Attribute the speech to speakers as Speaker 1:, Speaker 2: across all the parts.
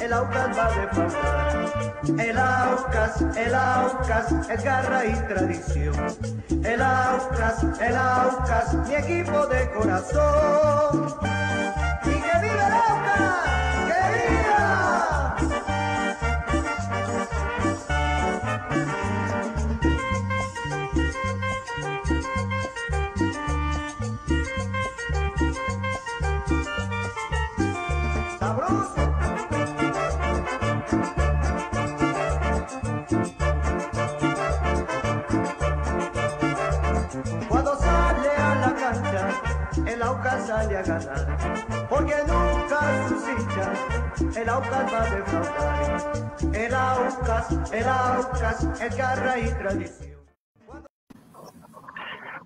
Speaker 1: el Aucas va defraudar. El Aucas, el Aucas es garra y tradición. El Aucas, el Aucas, mi equipo de corazón. Sale a ganar. Porque nunca sus hinchas, el Aucas va a defraudar. El Aucas, el Aucas, es garra y tradición.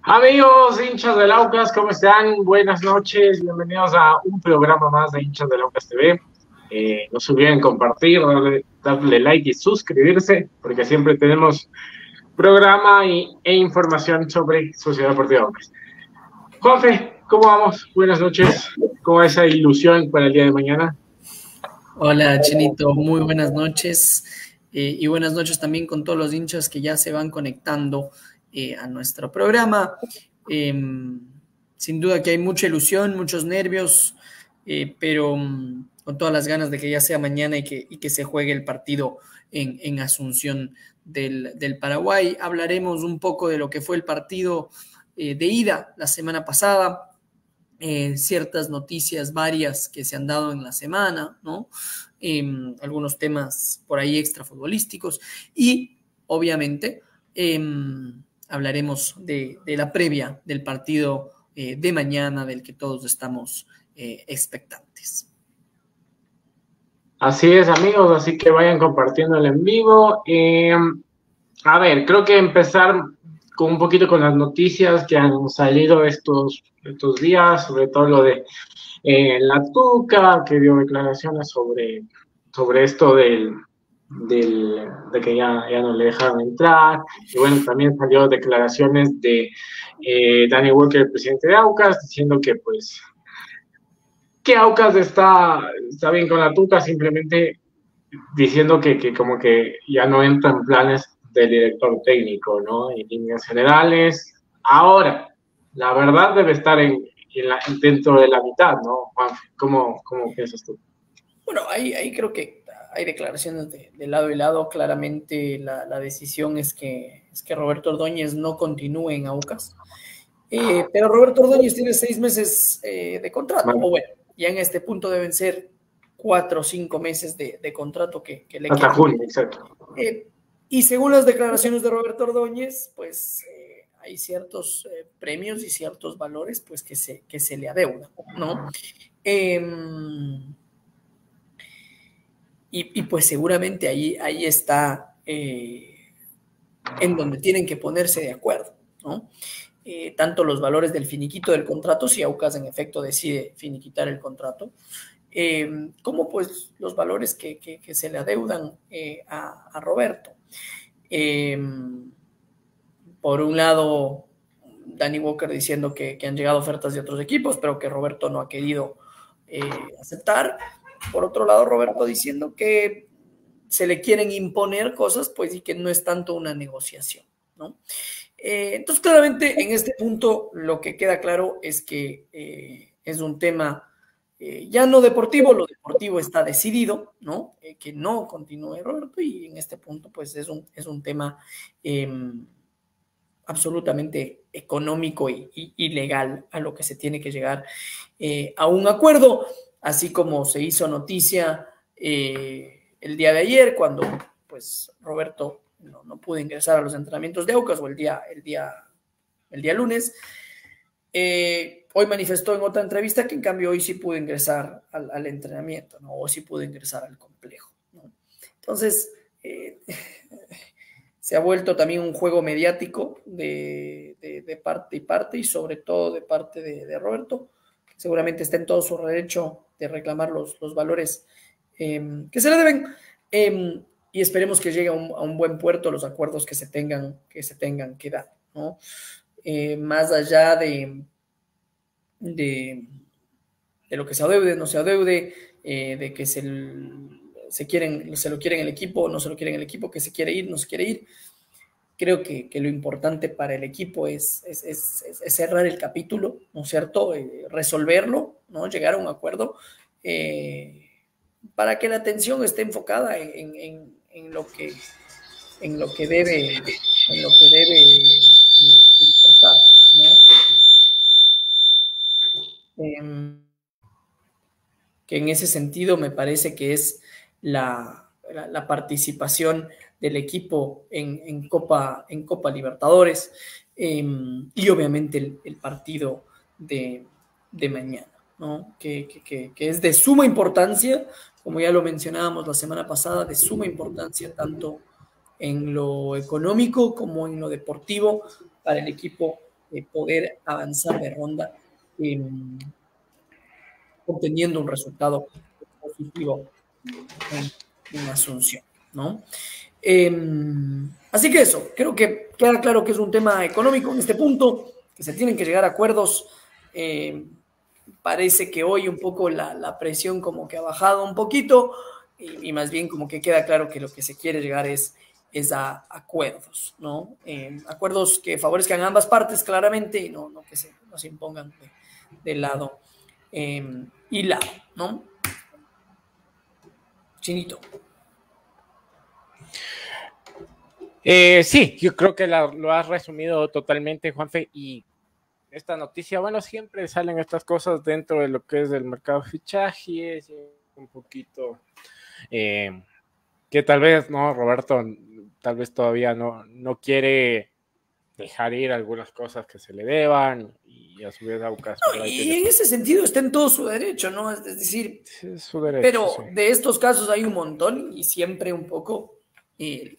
Speaker 2: Amigos hinchas del Aucas, ¿cómo están? Buenas noches, bienvenidos a un programa más de hinchas del Aucas TV. Eh, no se olviden compartir, darle, darle like y suscribirse, porque siempre tenemos programa y, e información sobre Sociedad Deportiva Aucas. Juanfe, ¿cómo vamos? Buenas noches. ¿Cómo esa ilusión para el día de mañana?
Speaker 3: Hola, Chinito, muy buenas noches. eh, y buenas noches también con todos los hinchas que ya se van conectando eh, a nuestro programa. Eh, sin duda que hay mucha ilusión, muchos nervios, eh, pero mm, con todas las ganas de que ya sea mañana y que, se juegue el partido en, Asunción del, Paraguay. Hablaremos un poco de lo que fue el partido de ida la semana pasada, eh, ciertas noticias varias que se han dado en la semana, ¿no? Em, algunos temas por ahí extrafutbolísticos y obviamente em, hablaremos de, de la previa del partido eh, de mañana del que todos estamos eh, expectantes.
Speaker 2: Así es, amigos, así que vayan compartiendo el en vivo. Eh, a ver, creo que empezar un poquito con las noticias que han salido estos, estos días, sobre todo lo de eh, la Tuca, que dio declaraciones sobre, sobre esto del, del, de que ya, ya no le dejaron entrar. Y bueno, también salió declaraciones de eh, Danny Walker, el presidente de Aucas, diciendo que pues que Aucas está, está bien con la Tuca, simplemente diciendo que, que como que ya no entra en planes del director técnico, ¿no? En líneas generales. Ahora, la verdad debe estar en, en la- dentro de la mitad, ¿no? Juan, ¿cómo, cómo piensas tú?
Speaker 3: Bueno, ahí, ahí creo que hay declaraciones de, de lado y lado. Claramente la, la decisión es que, es que Roberto Ordóñez no continúe en Aucas. Eh, pero Roberto Ordóñez tiene seis meses eh, de contrato.
Speaker 2: Vale.
Speaker 3: O bueno, ya en este punto deben ser cuatro o cinco meses de, de contrato que, que le
Speaker 2: Hasta junio, exacto.
Speaker 3: Eh, y según las declaraciones de Roberto Ordóñez, pues eh, hay ciertos eh, premios y ciertos valores pues que se, que se le adeudan, ¿no? Em, y, y, pues seguramente ahí, ahí está eh, en donde tienen que ponerse de acuerdo, ¿no? Eh, tanto los valores del finiquito del contrato, si Aucas en efecto decide finiquitar el contrato, eh, como pues los valores que, que, que se le adeudan eh, a, a, Roberto. Eh, por un lado, Danny Walker diciendo que, han llegado ofertas de otros equipos, pero que Roberto no ha querido eh, aceptar. Por otro lado, Roberto diciendo que se le quieren imponer cosas, pues y que no es tanto una negociación. Eh, entonces, claramente, en este punto, lo que queda claro es que eh, es un tema eh, ya no deportivo, lo deportivo está decidido, ¿no? Eh, que no continúe Roberto y en este punto pues es un, es un tema eh, absolutamente económico y, y, y, legal a lo que se tiene que llegar eh, a un acuerdo, así como se hizo noticia el día de ayer cuando pues Roberto no, no, pudo ingresar a los entrenamientos de Aucas o el día, el día, el día lunes. Eh, hoy manifestó en otra entrevista que en cambio hoy sí pudo ingresar al, entrenamiento, ¿no? O sí pudo ingresar al complejo, ¿no? Entonces, eh, se ha vuelto también un juego mediático de, parte y parte y sobre todo de parte de, de, Roberto, seguramente está en todo su derecho de reclamar los, valores eh, que se le deben. Eh, y esperemos que llegue a un, a un, buen puerto los acuerdos que se tengan que, se tengan que dar, ¿no? Eh, más allá de, de, de, lo que se adeude, no se adeude, eh, de que se, se, quieren, se lo quieren el equipo, no se lo quieren el equipo, que se quiere ir, no se quiere ir. Creo que, lo importante para el equipo es, es, cerrar el capítulo, ¿no es cierto? Eh, resolverlo, ¿no? Llegar a un acuerdo eh, para que la atención esté enfocada en, en, lo que en lo que debe en lo que debe importar, em, que en ese sentido me parece que es la, participación del equipo en, Copa, en Copa Libertadores em, y obviamente el, partido de, mañana, ¿no? Que, que, es de suma importancia, como ya lo mencionábamos la semana pasada, de suma importancia tanto en lo económico como en lo deportivo para el equipo de poder avanzar de ronda. Obteniendo un resultado positivo en, Asunción, ¿no? Em, así que eso, creo que queda claro que es un tema económico en este punto, que se tienen que llegar a acuerdos. Em, parece que hoy un poco la, presión como que ha bajado un poquito y, más bien como que queda claro que lo que se quiere llegar es, es a acuerdos, ¿no? Em, acuerdos que favorezcan a ambas partes claramente y no, no que se, nos impongan lado y la, ¿no? Chinito.
Speaker 2: Eh, sí, yo creo que lo has resumido totalmente, Juanfe, y esta noticia, bueno, siempre salen estas cosas dentro de lo que es el mercado de fichajes, un poquito eh, que tal vez, ¿no? Roberto tal vez todavía no, no quiere dejar ir algunas cosas que se le deban y a su vez Aucas.
Speaker 3: y en ese sentido está en todo su derecho, ¿no? Es decir, pero de estos casos hay un montón y siempre un poco, eh,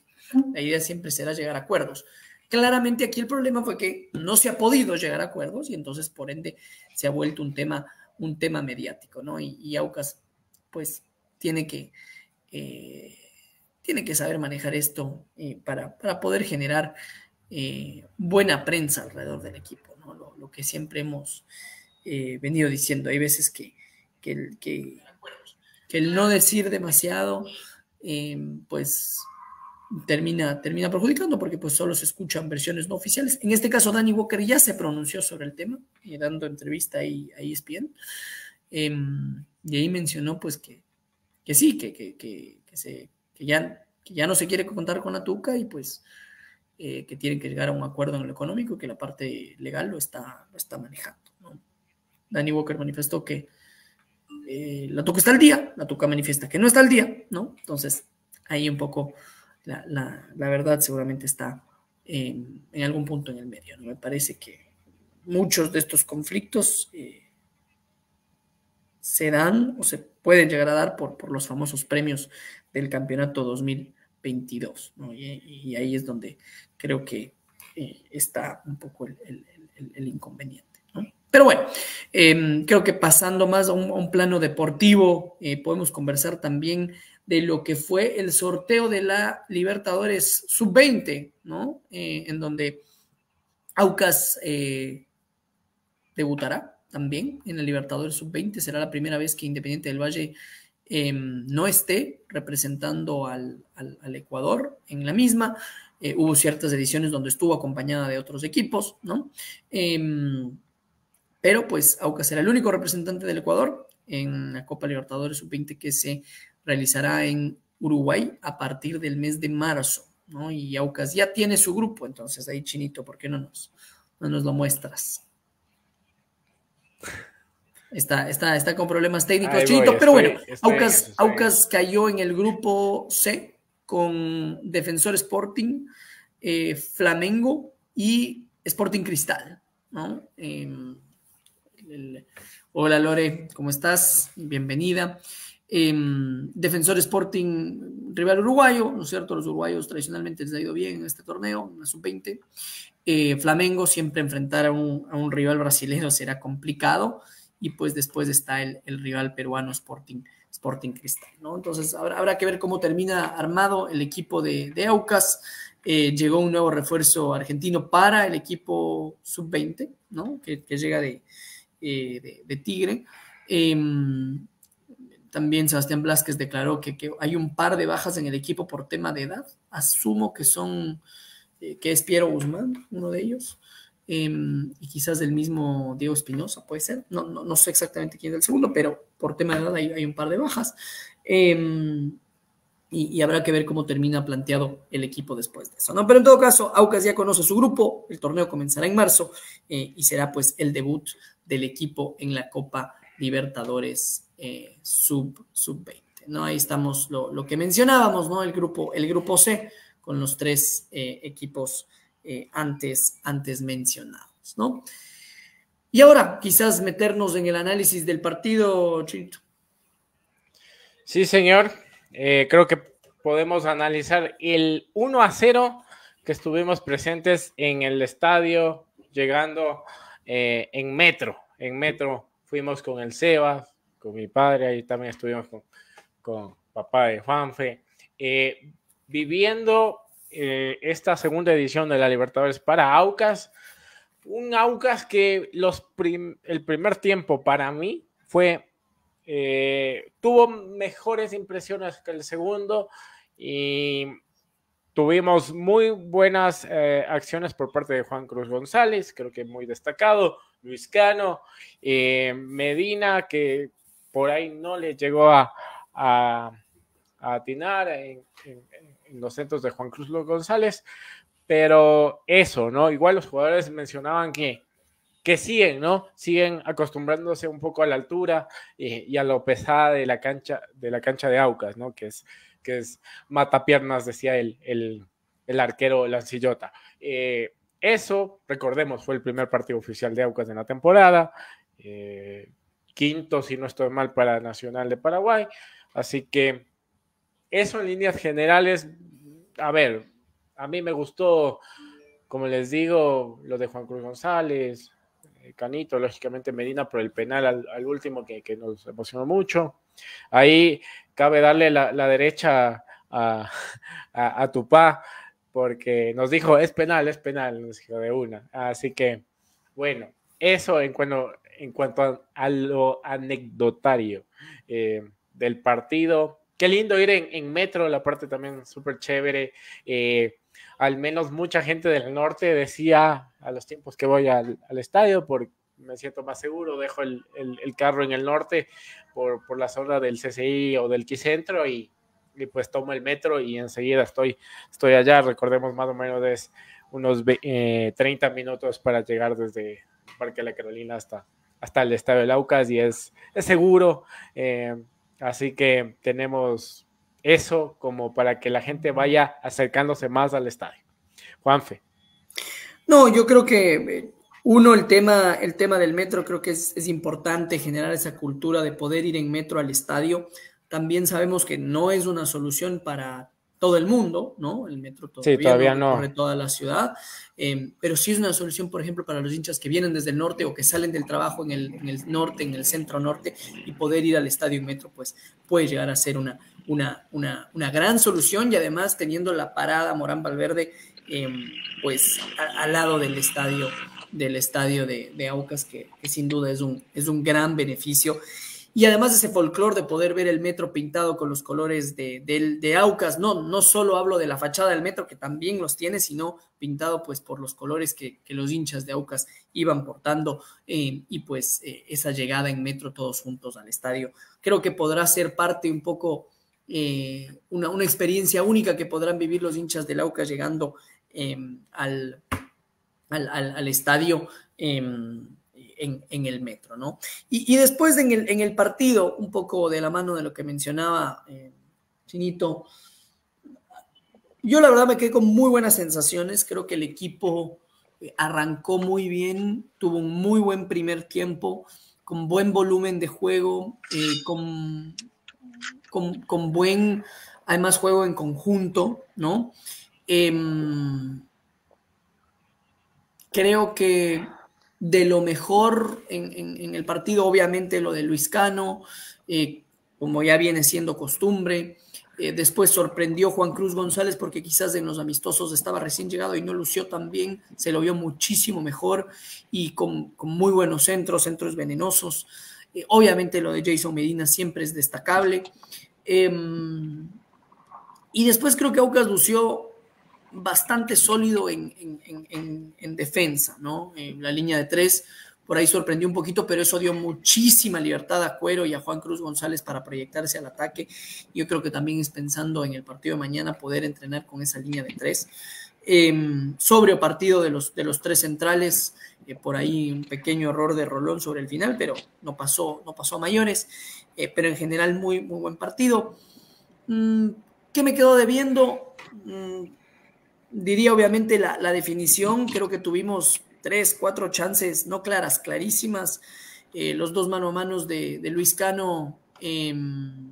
Speaker 3: la idea siempre será llegar a acuerdos. Claramente aquí el problema fue que no se ha podido llegar a acuerdos y entonces por ende se ha vuelto un tema, un tema mediático, ¿no? Y, Aucas pues tiene que... Eh, tiene que saber manejar esto eh, para, para poder generar eh, buena prensa alrededor del equipo, lo, que siempre hemos eh, venido diciendo. Hay veces que, que, el, no decir demasiado, eh, pues termina, termina perjudicando porque pues solo se escuchan versiones no oficiales. En este caso, Danny Walker ya se pronunció sobre el tema, dando entrevista ahí, a ESPN, em, y ahí mencionó pues que, que sí, que, que, que, se, que, ya, que ya no se quiere contar con la Tuca y pues eh, que tienen que llegar a un acuerdo en lo económico y que la parte legal lo está, lo está manejando. Danny Walker manifestó que eh, la Tuca está al día, la Tuca manifiesta que no está al día, ¿no? Entonces, ahí un poco la, verdad seguramente está en algún punto en el medio. ¿no? Me parece que muchos de estos conflictos eh, se dan o se pueden llegar a dar por, por los famosos premios del campeonato 2000 22, y, ahí es donde creo que eh, está un poco el, inconveniente. Pero bueno, em, creo que pasando más a un, plano deportivo, eh, podemos conversar también de lo que fue el sorteo de la Libertadores Sub-20, ¿no? Eh, en donde Aucas debutará también en la Libertadores Sub-20. Será la primera vez que Independiente del Valle Em, no esté representando al, Ecuador en la misma. Eh, hubo ciertas ediciones donde estuvo acompañada de otros equipos, ¿no? Em, pero pues Aucas será el único representante del Ecuador en la Copa Libertadores Sub-20 que se realizará en Uruguay a partir del mes de marzo, ¿no? Y Aucas ya tiene su grupo, entonces ahí Chinito, ¿por qué no nos, no nos lo muestras? Está, está, está con problemas técnicos, Chito, pero bueno, Aucas, cayó en el grupo C con Defensor Sporting, eh, Flamengo y Sporting Cristal. ¿no? Em, hola Lore, ¿cómo estás? Bienvenida. Em, Defensor Sporting, rival uruguayo, ¿no es cierto? Los uruguayos tradicionalmente les ha ido bien en este torneo, en la sub-20. Eh, Flamengo siempre enfrentar a un, a un rival brasileño será complicado y pues después está el, rival peruano Sporting, Sporting Cristal, ¿no? Entonces habrá, habrá, que ver cómo termina armado el equipo de, Aucas. Eh, llegó un nuevo refuerzo argentino para el equipo sub-20, ¿no? Que, llega de, eh, de, Tigre. Em, también Sebastián Blasquez declaró que, hay un par de bajas en el equipo por tema de edad. Asumo que son, eh, que es Piero Guzmán, uno de ellos, em, y quizás el mismo Diego Espinosa, puede ser. No, no, sé exactamente quién es el segundo, pero por tema de edad hay, un par de bajas. Em, y, habrá que ver cómo termina planteado el equipo después de eso, ¿no? Pero en todo caso, Aucas ya conoce su grupo, el torneo comenzará en marzo eh, y será pues el debut del equipo en la Copa Libertadores eh, sub, sub 20. ¿no? Ahí estamos lo, que mencionábamos, ¿no? El grupo, el grupo C con los tres eh, equipos eh, antes, antes mencionados, ¿no? Y ahora, quizás meternos en el análisis del partido, Chito.
Speaker 2: Sí, señor. creo que podemos analizar el 1 a 0 que estuvimos presentes en el estadio, llegando en metro. En metro fuimos con el Seba, con mi padre, ahí también estuvimos con, papá de Juanfe, eh, viviendo eh, esta segunda edición de la Libertadores para Aucas. Un Aucas que los el primer tiempo para mí fue, eh, tuvo mejores impresiones que el segundo y tuvimos muy buenas acciones por parte de Juan Cruz González, creo que muy destacado, Luis Cano, Medina, que por ahí no le llegó a, atinar en, centros de Juan Cruz González, pero eso, ¿no? Igual los jugadores mencionaban que, que siguen, ¿no? Siguen acostumbrándose un poco a la altura y, a lo pesada de la cancha de la cancha de Aucas, ¿no? Que es, que es matapiernas, decía el, el, arquero Lancillota. Eh, eso, recordemos, fue el primer partido oficial de Aucas en la temporada. Eh, quinto, si no estoy mal, para Nacional de Paraguay. Así que eso en líneas generales, a ver, a mí me gustó, como les digo, lo de Juan Cruz González, eh, Canito, lógicamente Medina por el penal al, último que, nos emocionó mucho. Ahí cabe darle la, derecha a, a, Tupá porque nos dijo es penal, es penal, nos dijo de una. Así que, bueno, eso en cuanto, en cuanto a, lo anecdotario eh, del partido. Qué lindo ir en, metro, la parte también súper chévere. Eh, al menos mucha gente del norte decía a los tiempos que voy al, estadio, porque me siento más seguro, dejo el, carro en el norte por, la zona del CCI o del Quicentro y, y, pues tomo el metro y enseguida estoy, estoy allá. Recordemos más o menos es unos 30 eh, minutos para llegar desde Parque de la Carolina hasta, hasta el estadio de Aucas y es, es seguro. Eh, así que tenemos eso como para que la gente vaya acercándose más al estadio. Juanfe.
Speaker 3: No, yo creo que uno, el tema, el tema del metro, creo que es, es, importante generar esa cultura de poder ir en metro al estadio. También sabemos que no es una solución para todo el mundo, ¿no? El metro todavía, no, corre toda la ciudad, em, pero sí es una solución, por ejemplo, para los hinchas que vienen desde el norte o que salen del trabajo en el, norte, en el centro norte, y poder ir al estadio metro, pues puede llegar a ser una, una, una, gran solución y además teniendo la parada Morán Valverde, em, pues al lado del estadio del estadio de, Aucas, que, que, sin duda es un, es un gran beneficio. Y además ese folclore de poder ver el metro pintado con los colores de, de, Aucas, no, no solo hablo de la fachada del metro, que también los tiene, sino pintado pues por los colores que, los hinchas de Aucas iban portando eh, y pues eh, esa llegada en metro todos juntos al estadio. Creo que podrá ser parte un poco, eh, una, una, experiencia única que podrán vivir los hinchas del Aucas llegando al, al, al, estadio en, el metro, ¿no? Y, después en el, partido, un poco de la mano de lo que mencionaba eh, Chinito, yo la verdad me quedé con muy buenas sensaciones, creo que el equipo eh, arrancó muy bien, tuvo un muy buen primer tiempo, con buen volumen de juego, eh, con, con, buen, además, juego en conjunto, ¿no? Em, creo que de lo mejor en, el partido, obviamente lo de Luis Cano, eh, como ya viene siendo costumbre. Eh, después sorprendió Juan Cruz González porque quizás en los amistosos estaba recién llegado y no lució tan bien, se lo vio muchísimo mejor y con, muy buenos centros, centros venenosos. Eh, obviamente lo de Jason Medina siempre es destacable. Em, y después creo que Aucas lució bastante sólido en, defensa, ¿no? En la línea de tres, por ahí sorprendió un poquito, pero eso dio muchísima libertad a Cuero y a Juan Cruz González para proyectarse al ataque. Yo creo que también es pensando en el partido de mañana poder entrenar con esa línea de tres. Em, sobrio partido de los, de los tres centrales, eh, por ahí un pequeño error de Rolón sobre el final, pero no pasó, no pasó a mayores, eh, pero en general muy, muy buen partido. Mm, ¿Qué me quedó debiendo? Mm, diría obviamente la, definición, creo que tuvimos tres, cuatro chances no claras, clarísimas. Eh, los dos mano a manos de, Luis Cano em,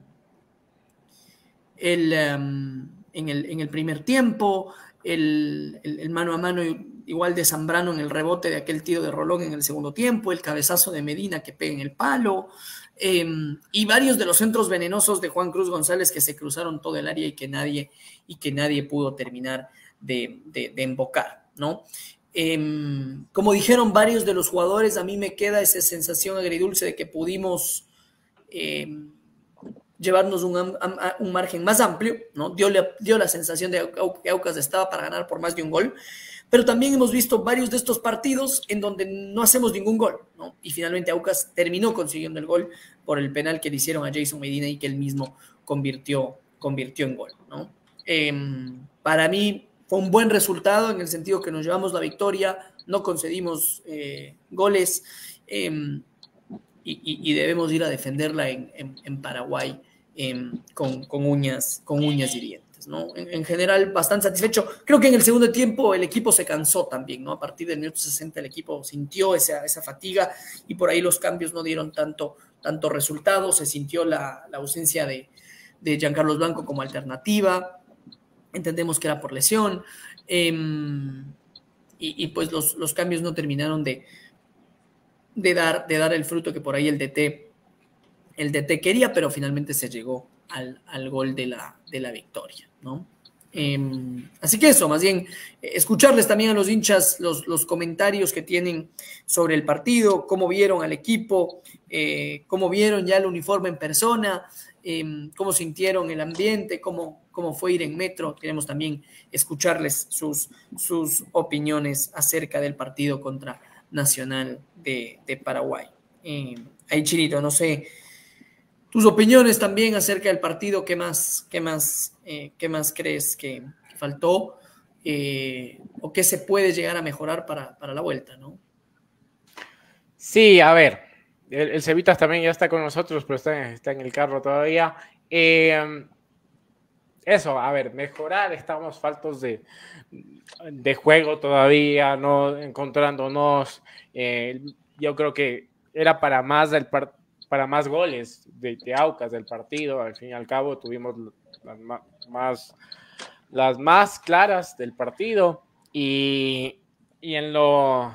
Speaker 3: em, en, el, primer tiempo, el, mano a mano igual de Zambrano en el rebote de aquel tiro de Rolón en el segundo tiempo, el cabezazo de Medina que pega en el palo, em, y varios de los centros venenosos de Juan Cruz González que se cruzaron todo el área y que nadie, y que nadie pudo terminar de, de, embocar, ¿no? Em, como dijeron varios de los jugadores, a mí me queda esa sensación agridulce de que pudimos em, llevarnos un, margen más amplio, ¿no? Dio, dio la sensación de que Aucas estaba para ganar por más de un gol, pero también hemos visto varios de estos partidos en donde no hacemos ningún gol, ¿no? Y finalmente Aucas terminó consiguiendo el gol por el penal que le hicieron a Jason Medina y que él mismo convirtió, convirtió en gol, ¿no? Em, para mí, fue un buen resultado en el sentido que nos llevamos la victoria, no concedimos eh, goles em, y, debemos ir a defenderla en, Paraguay em, con, uñas, con uñas y dientes. ¿no? En, general, bastante satisfecho. Creo que en el segundo tiempo el equipo se cansó también, ¿no? A partir del minuto 60 el equipo sintió esa, esa fatiga y por ahí los cambios no dieron tanto, tanto resultado, se sintió la, ausencia de, de Giancarlos Blanco como alternativa entendemos que era por lesión, em, y, pues los, cambios no terminaron de, de, dar, de dar el fruto que por ahí el DT, el DT quería, pero finalmente se llegó al, gol de la, de la victoria, ¿no? Em, así que eso, más bien, escucharles también a los hinchas los, los, comentarios que tienen sobre el partido, cómo vieron al equipo, eh, cómo vieron ya el uniforme en persona, em, cómo sintieron el ambiente, cómo, cómo fue ir en metro. Queremos también escucharles sus, sus opiniones acerca del partido contra Nacional de, Paraguay. Eh, ahí, Chinito, no sé, tus opiniones también acerca del partido, ¿qué más, qué más, eh, qué más crees que, faltó? Eh, o qué se puede llegar a mejorar para, la vuelta, ¿no?
Speaker 2: Sí, a ver, el, Cevitas también ya está con nosotros, pero está, está en el carro todavía. Eh, eso, a ver, mejorar, estamos faltos de, de juego todavía, no encontrándonos. Eh, yo creo que era para más del para más goles de, Aucas del partido. Al fin y al cabo tuvimos las más, las más claras del partido. Y, y en lo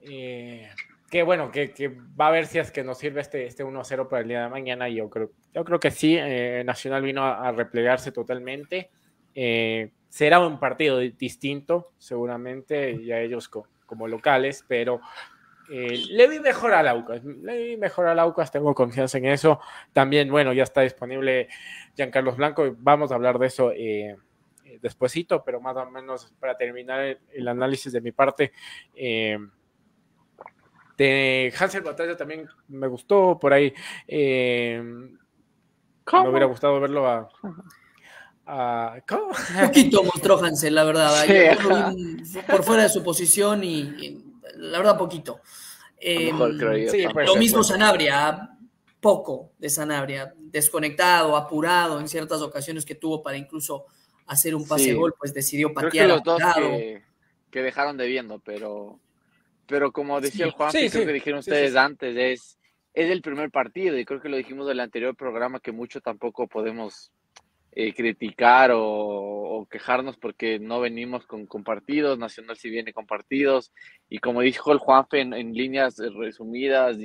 Speaker 2: eh, que bueno, que, va a ver si es que nos sirve este, este 1-0 para el día de mañana. Yo creo, yo creo que sí, eh, Nacional vino a, replegarse totalmente. Eh, será un partido distinto, seguramente, ya ellos como locales, pero eh, le vi mejor a Laucas, le vi mejor a Laucas, tengo confianza en eso. También, bueno, ya está disponible Giancarlos Blanco, vamos a hablar de eso despuesito, pero más o menos para terminar el, análisis de mi parte. De Hansel Batalla también me gustó por ahí. Eh, me hubiera gustado verlo a.
Speaker 3: ¿cómo? Un poquito mostró Hansel, la verdad. por fuera de su posición y, la verdad, poquito. Eh, lo mismo Sanabria, poco de Sanabria, desconectado, apurado en ciertas ocasiones que tuvo para incluso hacer un pase gol, pues decidió patear.
Speaker 4: los dos que, que, dejaron de viendo, pero pero como decía el Juan, creo que dijeron ustedes antes, es, es el primer partido y creo que lo dijimos del anterior programa que mucho tampoco podemos eh, criticar o, quejarnos porque no venimos con, partidos, Nacional sí viene con partidos y como dijo el Juanfe en, líneas resumidas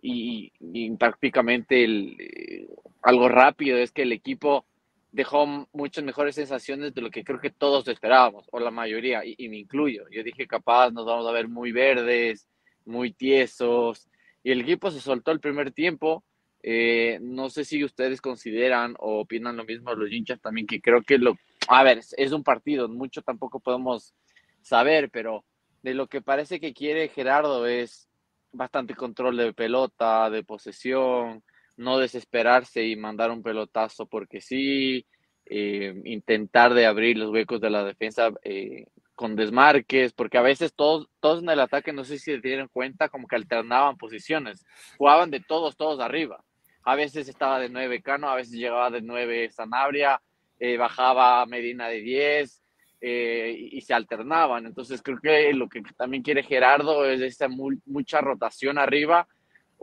Speaker 4: y, prácticamente el, eh, algo rápido es que el equipo dejó muchas mejores sensaciones de lo que creo que todos esperábamos, o la mayoría, y, me incluyo. Yo dije, capaz nos vamos a ver muy verdes, muy tiesos,
Speaker 5: y el equipo se soltó el primer tiempo. Eh, no sé si ustedes consideran o opinan lo mismo los hinchas también, que creo que lo, a ver, es un partido, mucho tampoco podemos saber, pero de lo que parece que quiere Gerardo es bastante control de pelota, de posesión, no desesperarse y mandar un pelotazo porque sí, eh, intentar de abrir los huecos de la defensa eh, con desmarques, porque a veces todos, todos en el ataque, no sé si se dieron cuenta, como que alternaban posiciones, jugaban de todos, todos arriba. A veces estaba de nueve Cano, a veces llegaba de nueve Sanabria, eh, bajaba Medina de 10 y, se alternaban. Entonces creo que lo que también quiere Gerardo es esa mucha rotación arriba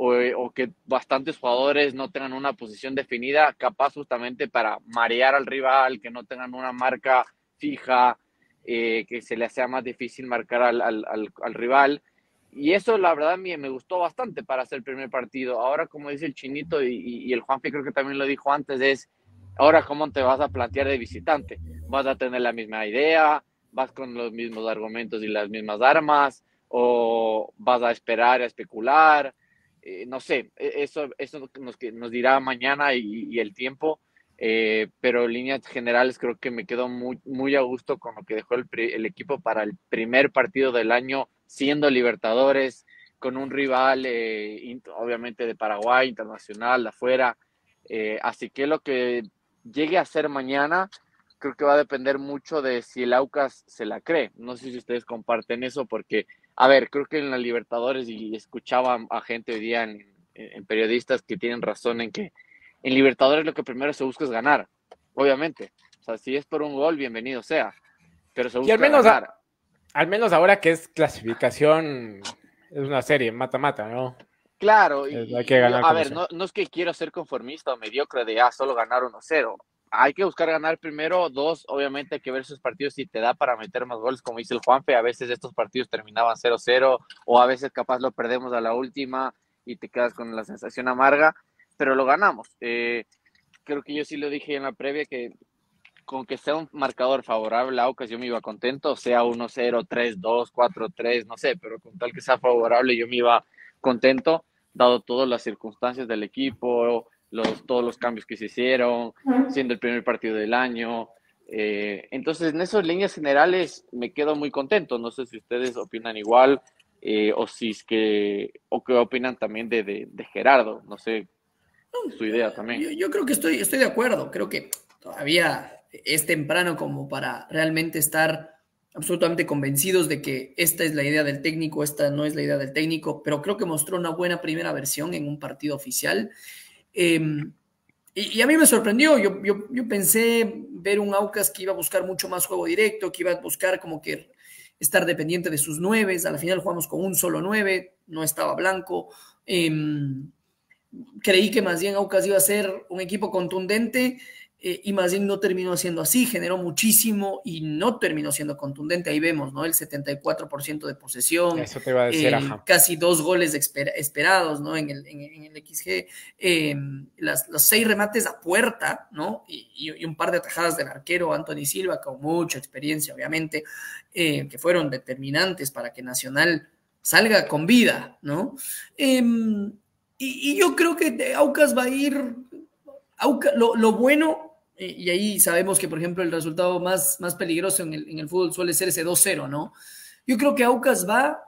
Speaker 5: o, que bastantes jugadores no tengan una posición definida, capaz justamente para marear al rival, que no tengan una marca fija, eh, que se le sea más difícil marcar al, al, al, rival. Y eso, la verdad, me, me gustó bastante para hacer el primer partido. Ahora, como dice el Chinito y, y, el Juanfe, creo que también lo dijo antes, es ahora cómo te vas a plantear de visitante. Vas a tener la misma idea, vas con los mismos argumentos y las mismas armas, o vas a esperar a especular eh, no sé, e, eso, eso nos, nos dirá mañana y, el tiempo, eh, pero líneas generales creo que me quedo muy, muy a gusto con lo que dejó el, el, equipo para el primer partido del año, siendo Libertadores, con un rival eh, obviamente de Paraguay, internacional, afuera. así que lo que llegue a ser mañana, creo que va a depender mucho de si el Aucas se la cree. No sé si ustedes comparten eso, porque a ver, creo que en la Libertadores, y escuchaba a gente hoy día en, periodistas que tienen razón en que en Libertadores lo que primero se busca es ganar, obviamente. O sea, si es por un gol, bienvenido sea. Pero se busca
Speaker 2: y al menos
Speaker 5: ganar.
Speaker 2: al menos ahora que es clasificación, es una serie, mata-mata, ¿no?
Speaker 5: Claro, y, hay que ganar a ver, no, no, es que quiero ser conformista o mediocre de ah, solo ganar 1-0 hay que buscar ganar primero, dos, obviamente hay que ver esos partidos si te da para meter más goles, como dice el Juanfe, a veces estos partidos terminaban 0-0 o a veces capaz lo perdemos a la última y te quedas con la sensación amarga, pero lo ganamos. Eh, creo que yo sí lo dije en la previa que con que sea un marcador favorable a Aucas yo me iba contento, sea 1-0, 3-2, 4-3, no sé, pero con tal que sea favorable yo me iba contento, dado todas las circunstancias del equipo, los, todos los cambios que se hicieron, siendo el primer partido del año. Eh, entonces, en esas líneas generales me quedo muy contento. No sé si ustedes opinan igual eh, o si es que, o qué opinan también de, de, Gerardo. No sé su idea también.
Speaker 3: Yo, yo, creo que estoy, estoy de acuerdo. Creo que todavía es temprano como para realmente estar absolutamente convencidos de que esta es la idea del técnico, esta no es la idea del técnico, pero creo que mostró una buena primera versión en un partido oficial. Em, y, a mí me sorprendió, yo, yo, pensé ver un Aucas que iba a buscar mucho más juego directo, que iba a buscar como que estar dependiente de sus nueves, a la final jugamos con un solo nueve, no estaba blanco. Em, creí que más bien Aucas iba a ser un equipo contundente eh, y más bien no terminó siendo así, generó muchísimo y no terminó siendo contundente. Ahí vemos, ¿no? El 74% de posesión,
Speaker 2: Eso te iba a decir,
Speaker 3: eh, casi dos goles esperados, ¿no? En el, en, el XG, eh, las, los seis remates a puerta, ¿no? Y, y, un par de atajadas del arquero Anthony Silva, con mucha experiencia, obviamente, que fueron determinantes para que Nacional salga con vida, ¿no? Em, y, y, yo creo que Aucas va a ir. Aucas, lo, lo bueno y ahí sabemos que, por ejemplo, el resultado más, más peligroso en el, en el fútbol suele ser ese 2-0, ¿no? Yo creo que Aucas va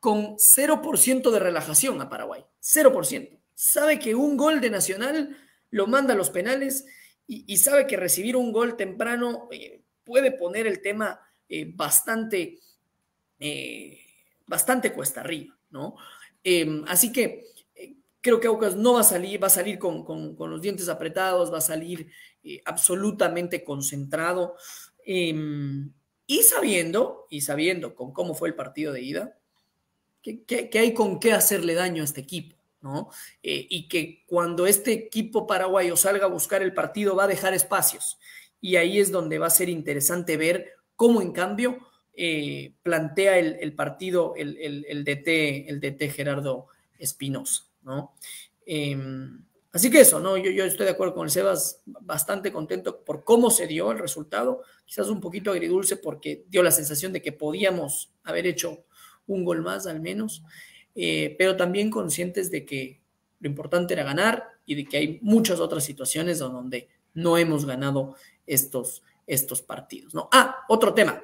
Speaker 3: con 0% de relajación a Paraguay. 0%. Sabe que un gol de Nacional lo manda a los penales y, sabe que recibir un gol temprano eh, puede poner el tema eh, bastante, eh, bastante cuesta arriba, ¿no? así que Creo que Aucas no va a salir, va a salir con, los dientes apretados, va a salir eh, absolutamente concentrado. Em, y sabiendo, y sabiendo con cómo fue el partido de ida, que, hay con qué hacerle daño a este equipo, ¿no? Eh, y que cuando este equipo paraguayo salga a buscar el partido va a dejar espacios. Y ahí es donde va a ser interesante ver cómo en cambio eh, plantea el, partido el, el, DT, el DT Gerardo Espinosa. ¿No? Em, así que eso, ¿no? Yo, yo, estoy de acuerdo con el Sebas, bastante contento por cómo se dio el resultado, quizás un poquito agridulce porque dio la sensación de que podíamos haber hecho un gol más al menos, eh, pero también conscientes de que lo importante era ganar y de que hay muchas otras situaciones donde no hemos ganado estos, estos partidos. ¿no? Ah, otro tema,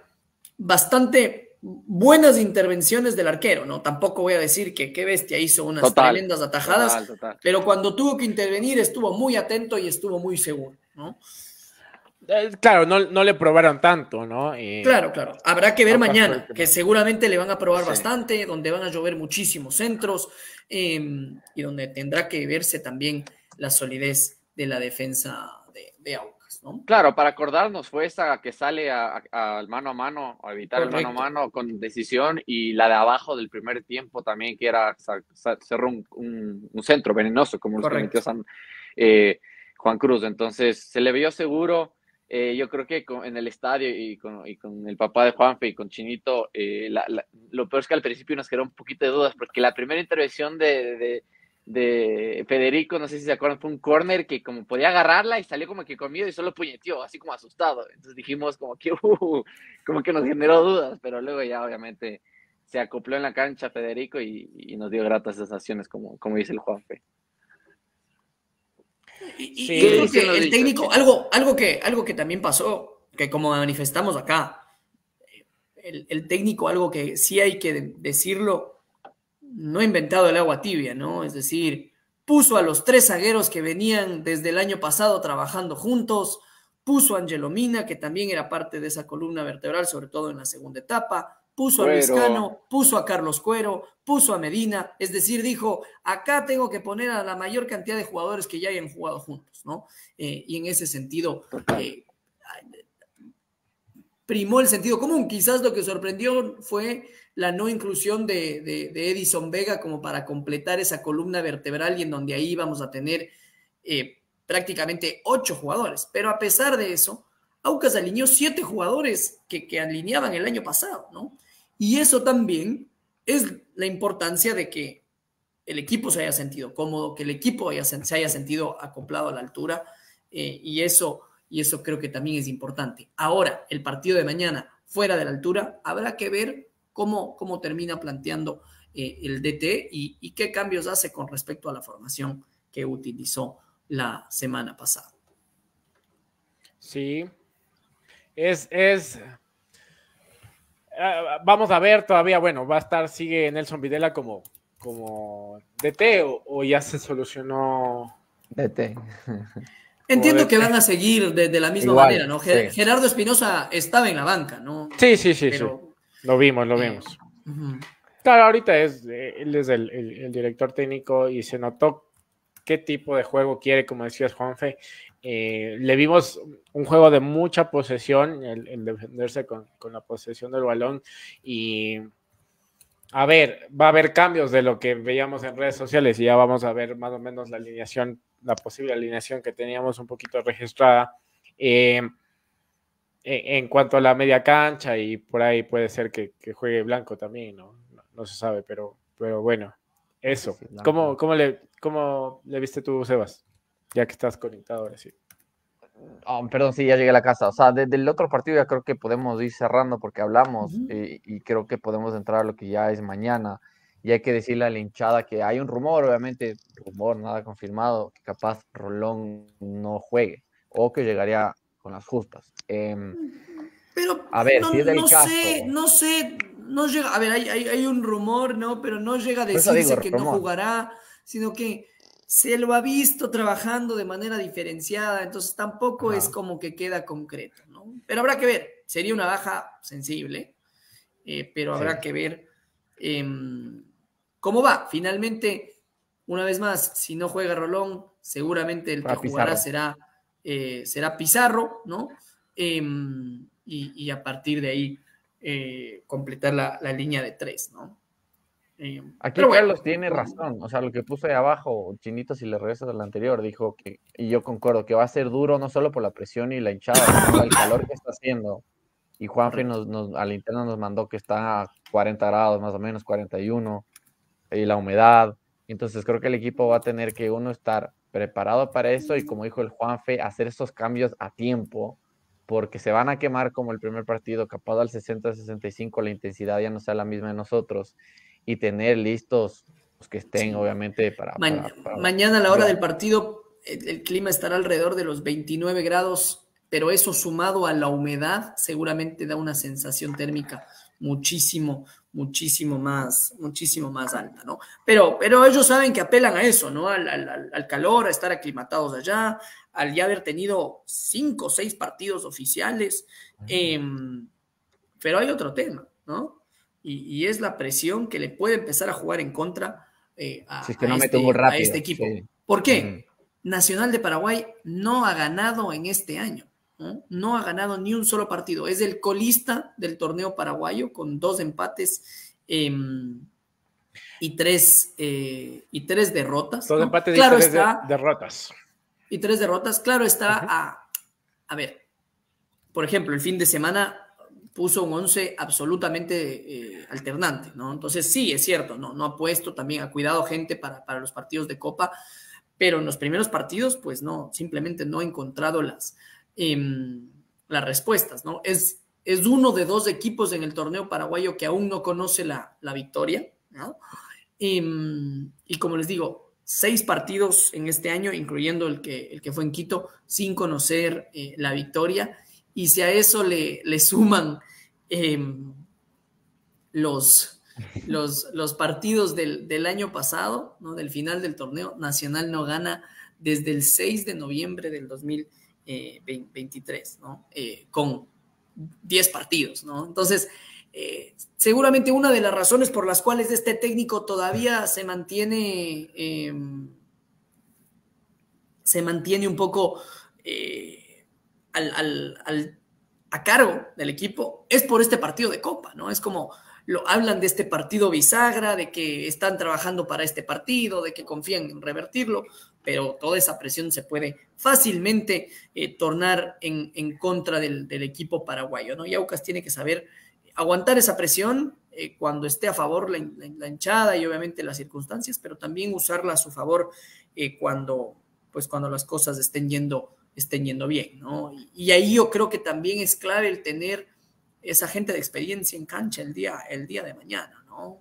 Speaker 3: bastante buenas intervenciones del arquero, ¿no? Tampoco voy a decir que qué bestia hizo unas tremendas atajadas, pero cuando tuvo que intervenir estuvo muy atento y estuvo muy seguro, ¿no?
Speaker 2: Eh, claro, no, le probaron tanto, ¿no?
Speaker 3: claro, claro. Habrá que ver mañana, que seguramente le van a probar bastante, donde van a llover muchísimos centros em, y donde tendrá que verse también la solidez de la defensa de, de Aucas, ¿no?
Speaker 4: Claro, para acordarnos, fue esa que sale al mano a mano, a evitar el mano a mano con decisión, y la de abajo del primer tiempo también, que era cerró un, centro venenoso, como lo cometió San, eh, Juan Cruz. Entonces, se le vio seguro eh, yo creo que en el estadio y con, y con, el papá de Juanfe y con Chinito, eh, lo peor es que al principio nos quedó un poquito de dudas, porque la primera intervención de, de, Federico, no sé si se acuerdan, fue un corner que como podía agarrarla y salió como que con miedo y solo puñeteó, así como asustado. Entonces dijimos como que, uh, como que nos generó dudas, pero luego ya obviamente se acopló en la cancha Federico y, y nos dio gratas sensaciones, como, como dice el Juanfe.
Speaker 3: Y, creo que el técnico, algo, algo, que, algo que también pasó, que como manifestamos acá, el, técnico, algo que sí hay que decirlo, no ha inventado el agua tibia, ¿no? Es decir, puso a los tres zagueros que venían desde el año pasado trabajando juntos, puso a Angelo Mina, que también era parte de esa columna vertebral, sobre todo en la segunda etapa, puso a Luis Cano, puso a Carlos Cuero, puso a Medina, es decir, dijo, acá tengo que poner a la mayor cantidad de jugadores que ya hayan jugado juntos, ¿no? Eh, y en ese sentido, eh, primó el sentido común. Quizás lo que sorprendió fue la no inclusión de, Edison Vega como para completar esa columna vertebral y en donde ahí íbamos a tener eh, prácticamente ocho jugadores. Pero a pesar de eso, Aucas alineó siete jugadores que, que alineaban el año pasado, ¿no? Y eso también es la importancia de que el equipo se haya sentido cómodo, que el equipo se haya sentido acoplado a la altura, eh, y, eso, y eso creo que también es importante. Ahora, el partido de mañana fuera de la altura, habrá que ver cómo, cómo termina planteando eh, el DT y, y qué cambios hace con respecto a la formación que utilizó la semana pasada.
Speaker 2: Sí, es, es Ah, vamos a ver todavía, bueno, va a estar, sigue Nelson Videla como, como DT o, ya se solucionó.
Speaker 5: DT.
Speaker 3: Entiendo que van a seguir de, la misma manera, ¿no? Gerardo Espinosa estaba en la banca, ¿no?
Speaker 2: Sí, sí, sí, sí. Lo vimos, lo vimos. Claro, ahorita es, eh, él es el, el, director técnico y se notó qué tipo de juego quiere, como decías, Juanfe, eh, le vimos un juego de mucha posesión, el, defenderse con, la posesión del balón y a ver, va a haber cambios de lo que veíamos en redes sociales y ya vamos a ver más o menos la alineación, la posible alineación que teníamos un poquito registrada. Eh, en cuanto a la media cancha y por ahí puede ser que, juegue blanco también, ¿no? ¿no? se sabe, pero, pero bueno, eso. ¿Cómo, cómo, le, ¿Cómo le viste tú, Sebas? Ya que estás conectado ahora sí.
Speaker 5: Oh, perdón, sí, ya llegué a la casa. O sea, desde el otro partido ya creo que podemos ir cerrando porque hablamos y, creo que podemos entrar a lo que ya es mañana. Y hay que decirle a la hinchada que hay un rumor, obviamente, rumor, nada confirmado, que capaz Rolón no juegue o que llegaría con las justas. Em,
Speaker 3: pero a ver, no, si es del no sé, no sé, no llega, a ver, hay, hay, un rumor, ¿no? Pero no llega a decirse que no jugará, sino que se lo ha visto trabajando de manera diferenciada, entonces tampoco es como que queda concreto, ¿no? Pero habrá que ver, sería una baja sensible, eh, pero habrá que ver em, cómo va. Finalmente, una vez más, si no juega Rolón, seguramente el que jugará será, eh, será Pizarro, ¿no? Em, y, a partir de ahí eh, completar la, la línea de tres, ¿no?
Speaker 5: Eh, Aquí Carlos tiene razón, o sea, lo que puse ahí abajo, Chinito, si le regresas al anterior, dijo que, y yo concuerdo, que va a ser duro no solo por la presión y la hinchada, sino el calor que está haciendo. Y Juanfe nos, nos, al interno nos mandó que está a 40 grados, más o menos 41, y la humedad. Entonces creo que el equipo va a tener que uno estar preparado para eso y como dijo el Juanfe, hacer estos cambios a tiempo, porque se van a quemar como el primer partido, capaz al 60-65 la intensidad ya no sea la misma de nosotros y tener listos los que estén, obviamente, para,
Speaker 3: Mañana a la hora del partido, el, clima estará alrededor de los 29 grados, pero eso sumado a la humedad seguramente da una sensación térmica muchísimo, muchísimo más, muchísimo más alta, ¿no? Pero, pero ellos saben que apelan a eso, ¿no? Al, al calor, a estar aclimatados allá, al ya haber tenido cinco o seis partidos oficiales. Em, pero hay otro tema, ¿no? Y, es la presión que le puede empezar a jugar en contra eh, a, este, este, equipo. ¿Por qué? Nacional de Paraguay no ha ganado en este año. ¿No? ha ganado ni un solo partido. Es el colista del torneo paraguayo con dos empates em, y, tres, eh, y tres derrotas.
Speaker 2: Dos empates y tres derrotas
Speaker 3: y tres derrotas. Claro está a, a ver, por ejemplo, el fin de semana puso un once absolutamente eh, alternante, ¿no? Entonces sí, es cierto, no, no ha puesto también, ha cuidado gente para, para, los partidos de Copa, pero en los primeros partidos, pues no, simplemente no ha encontrado las, em, las respuestas, ¿no? Es, es uno de dos equipos en el torneo paraguayo que aún no conoce la, la victoria, ¿no? Em, y como les digo, seis partidos en este año, incluyendo el que, el que fue en Quito, sin conocer eh, la victoria. Y si a eso le, le suman em, los, los, los, partidos del, del, año pasado, ¿no? del final del torneo, Nacional no gana desde el 6 de noviembre del 2023, eh, ¿no? Eh, con 10 partidos. ¿no? Entonces, eh, seguramente una de las razones por las cuales este técnico todavía se mantiene, em, se mantiene un poco eh, a cargo del equipo es por este partido de Copa, ¿no? Es como lo hablan de este partido bisagra, de que están trabajando para este partido, de que confían en revertirlo, pero toda esa presión se puede fácilmente eh, tornar en, contra del, equipo paraguayo, ¿no? Y Aucas tiene que saber aguantar esa presión eh, cuando esté a favor la, hinchada y obviamente las circunstancias, pero también usarla a su favor eh, cuando, pues cuando las cosas estén yendo, estén yendo bien, ¿no? Y, ahí yo creo que también es clave el tener esa gente de experiencia en cancha el día, el día de mañana, ¿no?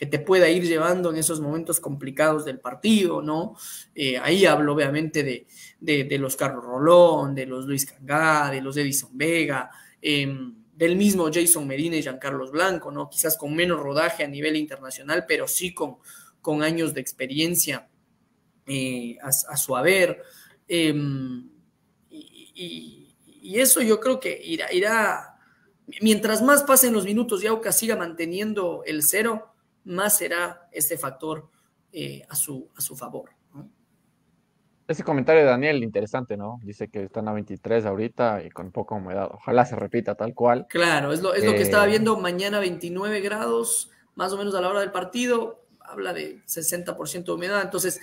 Speaker 3: Em, que te pueda ir llevando en esos momentos complicados del partido, ¿no? Eh, ahí hablo obviamente de, de, los Carlos Rolón, de los Luis Cangá, de los Edison Vega, eh, del mismo Jason Medina y Giancarlos Blanco, ¿no? Quizás con menos rodaje a nivel internacional, pero sí con, con años de experiencia eh, a, su haber. Em, y, eso yo creo que irá, irá, mientras más pasen los minutos y Aucas siga manteniendo el cero, más será ese factor eh, a, su, a su favor.
Speaker 5: Ese comentario de Daniel, interesante, ¿no? Dice que están a 23 ahorita y con poca humedad. Ojalá se repita tal cual.
Speaker 3: Claro, es lo, es lo que estaba eh, viendo mañana 29 grados, más o menos a la hora del partido. Habla de 60% de humedad. Entonces,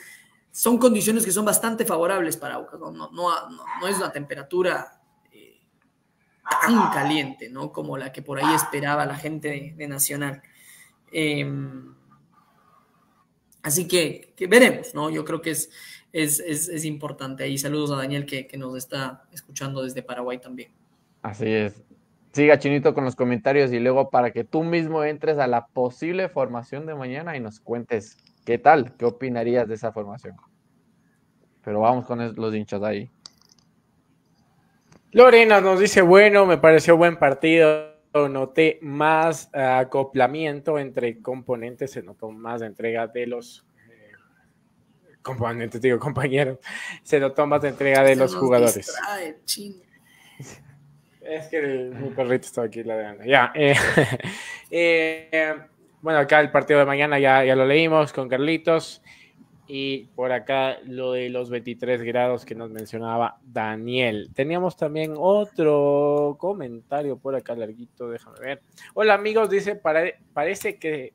Speaker 3: son condiciones que son bastante favorables para Aucas. No, no, no, es una temperatura eh, tan caliente, ¿no? Como la que por ahí esperaba la gente de, Nacional. Em, así que, que veremos, ¿no? Yo creo que es es, importante. Ahí saludos a Daniel que, nos está escuchando desde Paraguay también.
Speaker 5: Así es. Siga Chinito con los comentarios y luego para que tú mismo entres a la posible formación de mañana y nos cuentes qué tal, qué opinarías de esa formación. Pero vamos con los hinchas ahí.
Speaker 2: Lorena nos dice, bueno, me pareció buen partido, noté más acoplamiento entre componentes, se notó más entrega de los componentes, digo compañeros, se notó más de entrega de los jugadores. es que mi perrito está aquí ladrando. Ya. Eh, eh, bueno, acá el partido de mañana ya, ya lo leímos con Carlitos. Y por acá lo de los 23 grados que nos mencionaba Daniel. Teníamos también otro comentario por acá larguito, déjame ver. Hola amigos, dice, parece que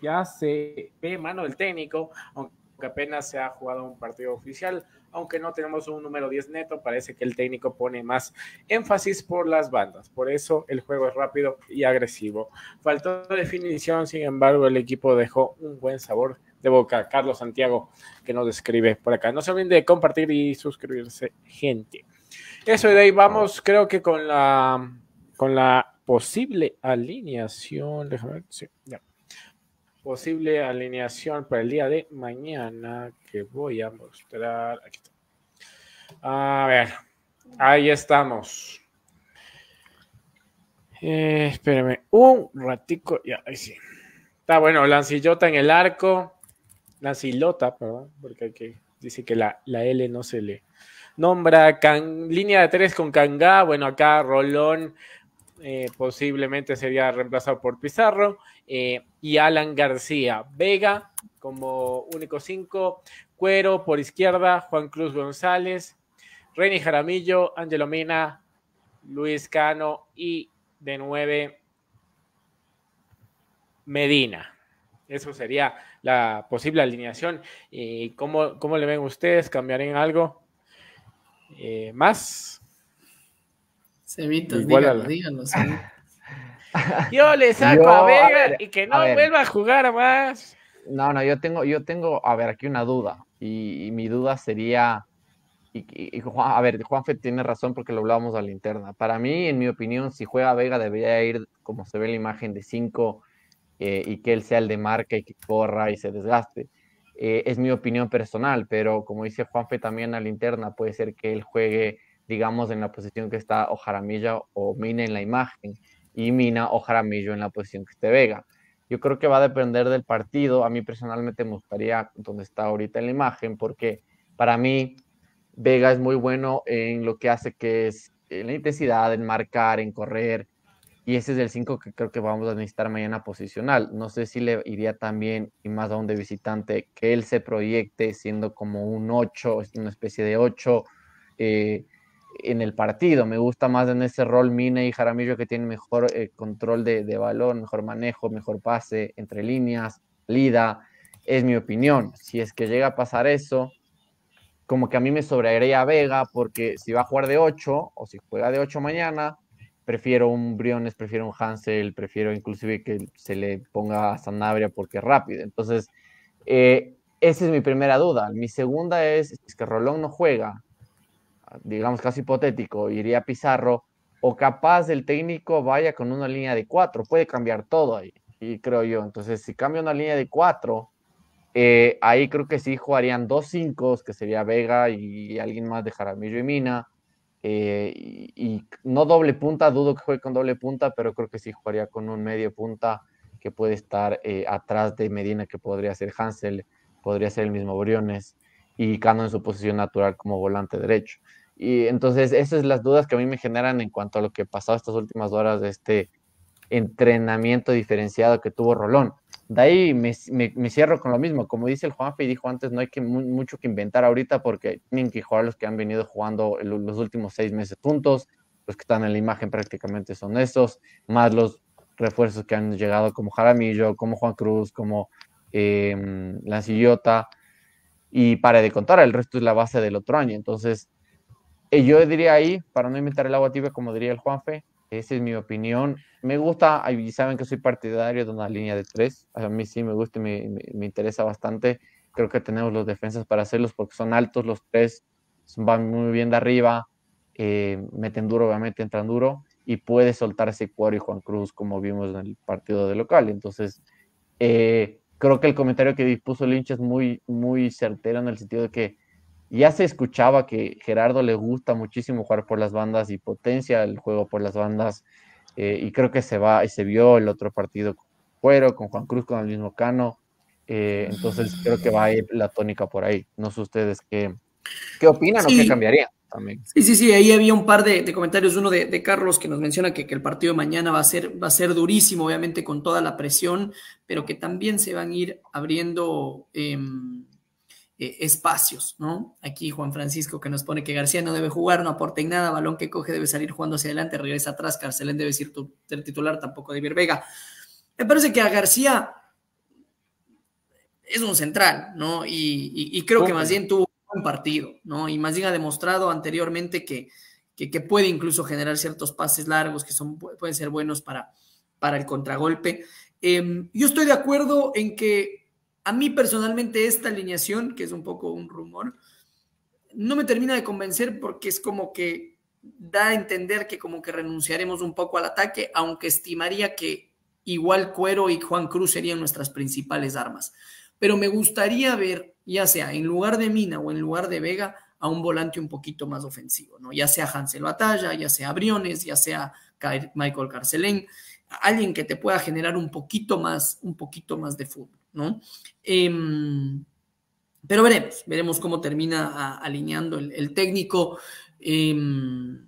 Speaker 2: ya se ve mano del técnico, aunque que apenas se ha jugado un partido oficial, aunque no tenemos un número 10 neto, parece que el técnico pone más énfasis por las bandas, por eso el juego es rápido y agresivo. Faltó definición, sin embargo, el equipo dejó un buen sabor de boca. Carlos Santiago, que nos describe por acá. No se olviden de compartir y suscribirse, gente. Eso, de ahí vamos, creo que con la, con la posible alineación. Déjame ver, sí, ya. posible alineación para el día de mañana que voy a mostrar. Aquí. A ver, ahí estamos. Eh, un ratico. Ya, ahí sí. Está bueno, Lancillota en el arco. Lancilota, perdón, porque dice que la, la L no se le nombra. línea de tres con Kanga. Bueno, acá Rolón eh, posiblemente sería reemplazado por Pizarro. Eh, y Alan García. Vega como único cinco. Cuero por izquierda. Juan Cruz González. Reni Jaramillo. Angelo Mina. Luis Cano y de nueve Medina. Eso sería la posible alineación. ¿Y cómo, cómo le ven ustedes? ¿Cambiarían algo? Eh, ¿Más?
Speaker 3: Cevitos, díganlo, díganlo.
Speaker 2: Yo le saco a Vega y que no vuelva a jugar más.
Speaker 5: No, no, yo tengo, yo tengo, a ver, aquí una duda. Y, mi duda sería, y, a ver, Juanfe tiene razón porque lo hablábamos a la interna. Para mí, en mi opinión, si juega Vega debería ir, como se ve la imagen, de 5 eh, y que él sea el de marca y que corra y se desgaste. Eh, es mi opinión personal, pero como dice Juanfe también a la interna, puede ser que él juegue, digamos, en la posición que está o Jaramillo o Mina en la imagen y Mina o Jaramillo en la posición que esté Vega. Yo creo que va a depender del partido. A mí personalmente me gustaría donde está ahorita en la imagen, porque para mí Vega es muy bueno en lo que hace que es en la intensidad, en marcar, en correr, y ese es el 5 que creo que vamos a necesitar mañana posicional. No sé si le iría también, y más aún de visitante, que él se proyecte siendo como un 8, una especie de 8 eh, en el partido. Me gusta más en ese rol Mina y Jaramillo que tienen mejor eh, control de, balón, mejor manejo, mejor pase entre líneas, lida. Es mi opinión. Si es que llega a pasar eso, como que a mí me sobraría Vega, porque si va a jugar de 8 o si juega de 8 mañana prefiero un Briones, prefiero un Hansel, prefiero inclusive que se le ponga a Sanabria porque es rápido. Entonces, eh, esa es mi primera duda. Mi segunda es, es que Rolón no juega, digamos casi hipotético, iría a Pizarro, o capaz el técnico vaya con una línea de cuatro, puede cambiar todo ahí, y creo yo. Entonces, si cambia una línea de cuatro, eh, ahí creo que sí jugarían dos cinco, que sería Vega y alguien más de Jaramillo y Mina eh, y, no doble punta, dudo que juegue con doble punta, pero creo que sí jugaría con un medio punta que puede estar eh, atrás de Medina, que podría ser Hansel, podría ser el mismo Briones, y Cano en su posición natural como volante derecho. Y entonces esas son las dudas que a mí me generan en cuanto a lo que pasó estas últimas horas de este entrenamiento diferenciado que tuvo Rolón. De ahí me, cierro con lo mismo. Como dice el Juanfe y dijo antes, no hay que, mucho que inventar ahorita porque tienen que jugar los que han venido jugando los últimos seis meses juntos. Los que están en la imagen prácticamente son esos, más los refuerzos que han llegado como Jaramillo, como Juan Cruz, como eh, Lancillota. Y para de contar, el resto es la base del otro año. Entonces, eh, yo diría ahí, para no inventar el agua tibia, como diría el Juanfe, esa es mi opinión. Me gusta, y saben que soy partidario de una línea de tres. A mí sí me gusta y me, me, interesa bastante. Creo que tenemos los defensas para hacerlos porque son altos los tres, van muy bien de arriba, eh, meten duro, obviamente entran duro y puede soltarse Cuaro y Juan Cruz como vimos en el partido de local. Entonces, eh, creo que el comentario que dispuso Lynch es muy, muy certero en el sentido de que ya se escuchaba que Gerardo le gusta muchísimo jugar por las bandas y potencia el juego por las bandas. Eh, y creo que se va y se vio el otro partido con Cuero, con Juan Cruz, con el mismo Cano. Eh, entonces creo que va a ir la tónica por ahí. No sé ustedes qué, qué opinan o qué cambiaría también.
Speaker 3: Sí, sí, sí, ahí había un par de, comentarios. Uno de, Carlos que nos menciona que, el partido de mañana va a, ser, va a ser durísimo, obviamente con toda la presión, pero que también se van a ir abriendo. Em, eh, espacios, ¿no? Aquí Juan Francisco que nos pone que García no debe jugar, no aporta en nada, balón que coge debe salir jugando hacia adelante, regresa atrás, Carcelén debe ser, titular, tampoco ir Vega. Me parece que a García es un central, ¿no? Y, creo que más bien tuvo un buen partido, ¿no? Y más bien ha demostrado anteriormente que, que, puede incluso generar ciertos pases largos que son, pueden ser buenos para, para el contragolpe. Em, yo estoy de acuerdo en que a mí personalmente esta alineación, que es un poco un rumor, no me termina de convencer porque es como que da a entender que como que renunciaremos un poco al ataque, aunque estimaría que igual Cuero y Juan Cruz serían nuestras principales armas. Pero me gustaría ver, ya sea en lugar de Mina o en lugar de Vega, a un volante un poquito más ofensivo, ¿no? Ya sea Hansel Batalla, ya sea Briones, ya sea Michael Carcelén, alguien que te pueda generar un poquito más, un poquito más de fútbol, ¿no? Em, pero veremos, veremos cómo termina alineando el, técnico. Em,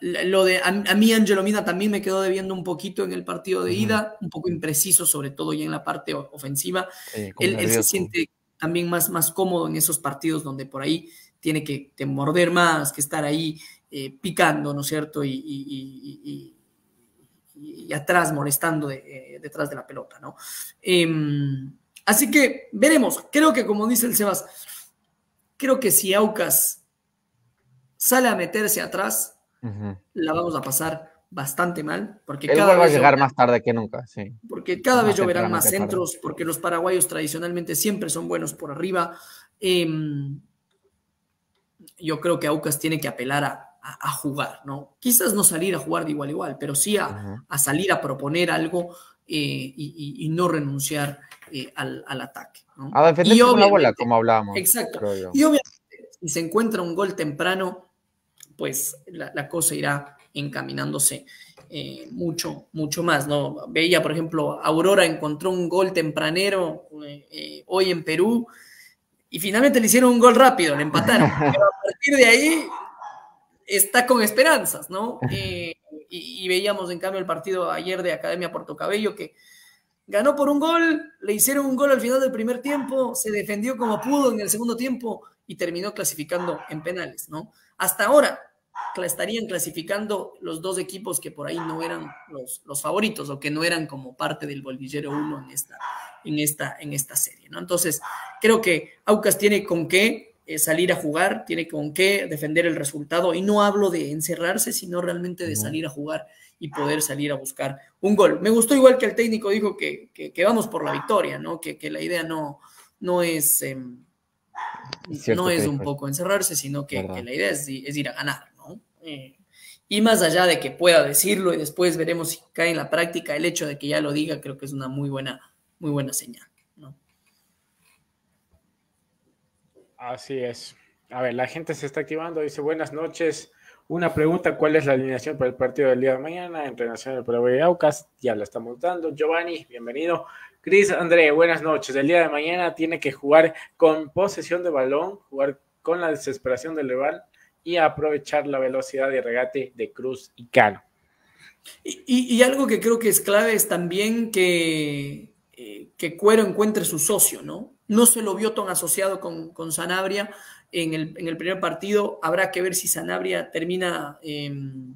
Speaker 3: lo de a, mí Angelo Mina también me quedó debiendo un poquito en el partido de ida, un poco impreciso, sobre todo ya en la parte ofensiva. él, se siente también más, más cómodo en esos partidos donde por ahí tiene que, morder más, que estar ahí eh, picando, ¿no es cierto? Y, atrás molestando eh, detrás de la pelota, ¿no? Em, así que veremos. Creo que, como dice el Sebas, creo que si Aucas sale a meterse atrás, la vamos a pasar bastante mal. Porque
Speaker 5: cada va a llegar más tarde que nunca, sí.
Speaker 3: Porque cada vez lloverán más centros, porque los paraguayos tradicionalmente siempre son buenos por arriba. Em, yo creo que Aucas tiene que apelar a, jugar, ¿no? Quizás no salir a jugar de igual a igual, pero sí a, salir a proponer algo eh, y, no renunciar eh, al, ataque.
Speaker 5: A defender y una bola, como hablábamos.
Speaker 3: Exacto. Y obviamente, si se encuentra un gol temprano, pues la, cosa irá encaminándose eh, mucho, mucho más, ¿no? Veía, por ejemplo, Aurora encontró un gol tempranero hoy en Perú y finalmente le hicieron un gol rápido, le empataron. Pero a partir de ahí está con esperanzas, ¿no? Eh, y, veíamos en cambio el partido ayer de Academia Puerto Cabello que ganó por un gol, le hicieron un gol al final del primer tiempo, se defendió como pudo en el segundo tiempo y terminó clasificando en penales, ¿no? Hasta ahora estarían clasificando los dos equipos que por ahí no eran los, los favoritos o que no eran como parte del bolillero 1 en esta, en esta, en esta serie, ¿no? Entonces, creo que Aucas tiene con qué eh, salir a jugar, tiene con qué defender el resultado, y no hablo de encerrarse, sino realmente de salir a jugar y poder salir a buscar un gol. Me gustó igual que el técnico dijo que, que, vamos por la victoria, ¿no? Que, que la idea no, no es... Em, no es un poco encerrarse, sino que, la idea es, ir a ganar, ¿no? Eh, y más allá de que pueda decirlo y después veremos si cae en la práctica, el hecho de que ya lo diga creo que es una muy buena muy buena señal. ¿no?
Speaker 2: Así es. A ver, la gente se está activando, dice buenas noches. Una pregunta, ¿cuál es la alineación para el partido del día de mañana entre Nacional y Aucas? Ya la estamos dando. Giovanni, bienvenido. Cris, André, buenas noches. El día de mañana tiene que jugar con posesión de balón, jugar con la desesperación del rival y aprovechar la velocidad de regate de Cruz y Cano.
Speaker 3: y, algo que creo que es clave es también que, eh, que Cuero encuentre su socio, ¿no? No se lo vio tan asociado con, Sanabria en el, primer partido. Habrá que ver si Sanabria termina, em,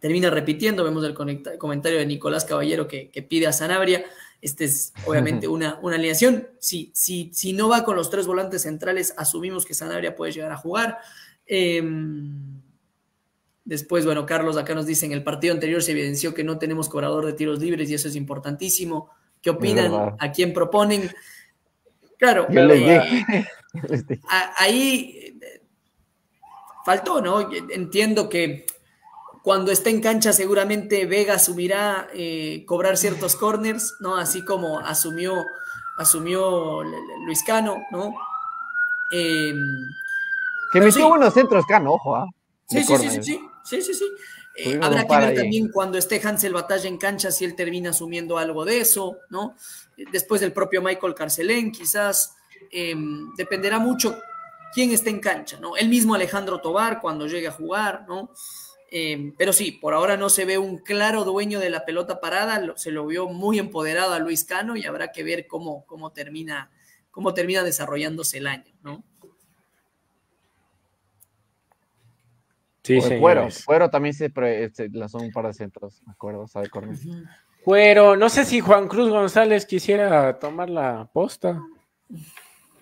Speaker 3: termina repitiendo. Vemos el comentario de Nicolás Caballero que, pide a Sanabria. Este es obviamente una, una alineación. Si, si, si no va con los tres volantes centrales, asumimos que Sanabria puede llegar a jugar. Em, después, bueno, Carlos acá nos dice, en el partido anterior se evidenció que no tenemos cobrador de tiros libres y eso es importantísimo qué opinan, a quién proponen. Claro, eh, ahí eh, faltó, ¿no? Entiendo que cuando esté en cancha seguramente Vega asumirá eh, cobrar ciertos corners, ¿no? Así como asumió, asumió Luis Cano, ¿no?
Speaker 5: Em, que metió buenos centros Cano, ojo, ¿ah?
Speaker 3: Sí, sí, sí, sí, sí, sí, sí, eh, habrá que ver también cuando esté Hansel Batalla en cancha si él termina asumiendo algo de eso, ¿no? Después del propio Michael Carcelén, quizás em, dependerá mucho quién esté en cancha, ¿no? El mismo Alejandro Tobar cuando llegue a jugar, ¿no? Em, pero sí, por ahora no se ve un claro dueño de la pelota parada, se lo vio muy empoderado a Luis Cano y habrá que ver cómo, cómo, termina, cómo termina desarrollándose el año, ¿no?
Speaker 5: Sí, sí. Cuero. Cuero también se, lanzó un par de centros, me acuerdo, sabe corner.
Speaker 2: Cuero, no sé si Juan Cruz González quisiera tomar la posta.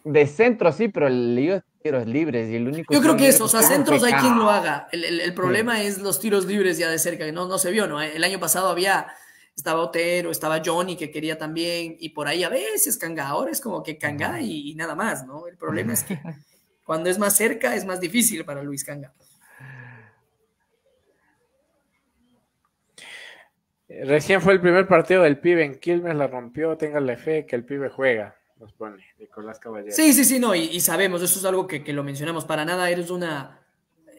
Speaker 5: De centro sí, pero el lío es tiros libres y el único.
Speaker 3: Yo creo que eso, o sea, centros hay quien lo haga. El, problema es los tiros libres ya de cerca, que no, no se vio, ¿no? El año pasado había, estaba Otero, estaba Johnny que quería también, y por ahí a veces Canga, ahora es como que Canga y, y nada más, ¿no? El problema es que cuando es más cerca es más difícil para Luis Canga.
Speaker 2: Recién fue el primer partido del pibe en Quilmes, la rompió, téngale fe que el pibe juega, nos pone Nicolás Caballero.
Speaker 3: Sí, sí, sí, no, y, sabemos, eso es algo que, lo mencionamos, para nada eres una,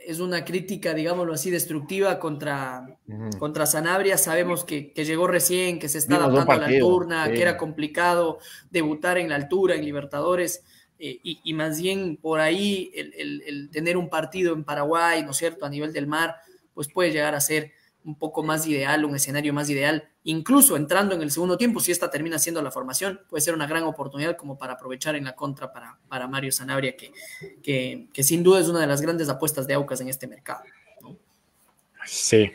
Speaker 3: es una crítica, digámoslo así, destructiva contra, contra Sanabria, sabemos que, llegó recién, que se está adaptando a la altura, que era complicado debutar en la altura, en Libertadores, eh, y, más bien por ahí el, el tener un partido en Paraguay, ¿no es cierto?, a nivel del mar, pues puede llegar a ser un poco más ideal, un escenario más ideal, incluso entrando en el segundo tiempo, si esta termina siendo la formación, puede ser una gran oportunidad como para aprovechar en la contra para, para Mario Sanabria, que, que, sin duda es una de las grandes apuestas de Aucas en este mercado.
Speaker 2: Sí.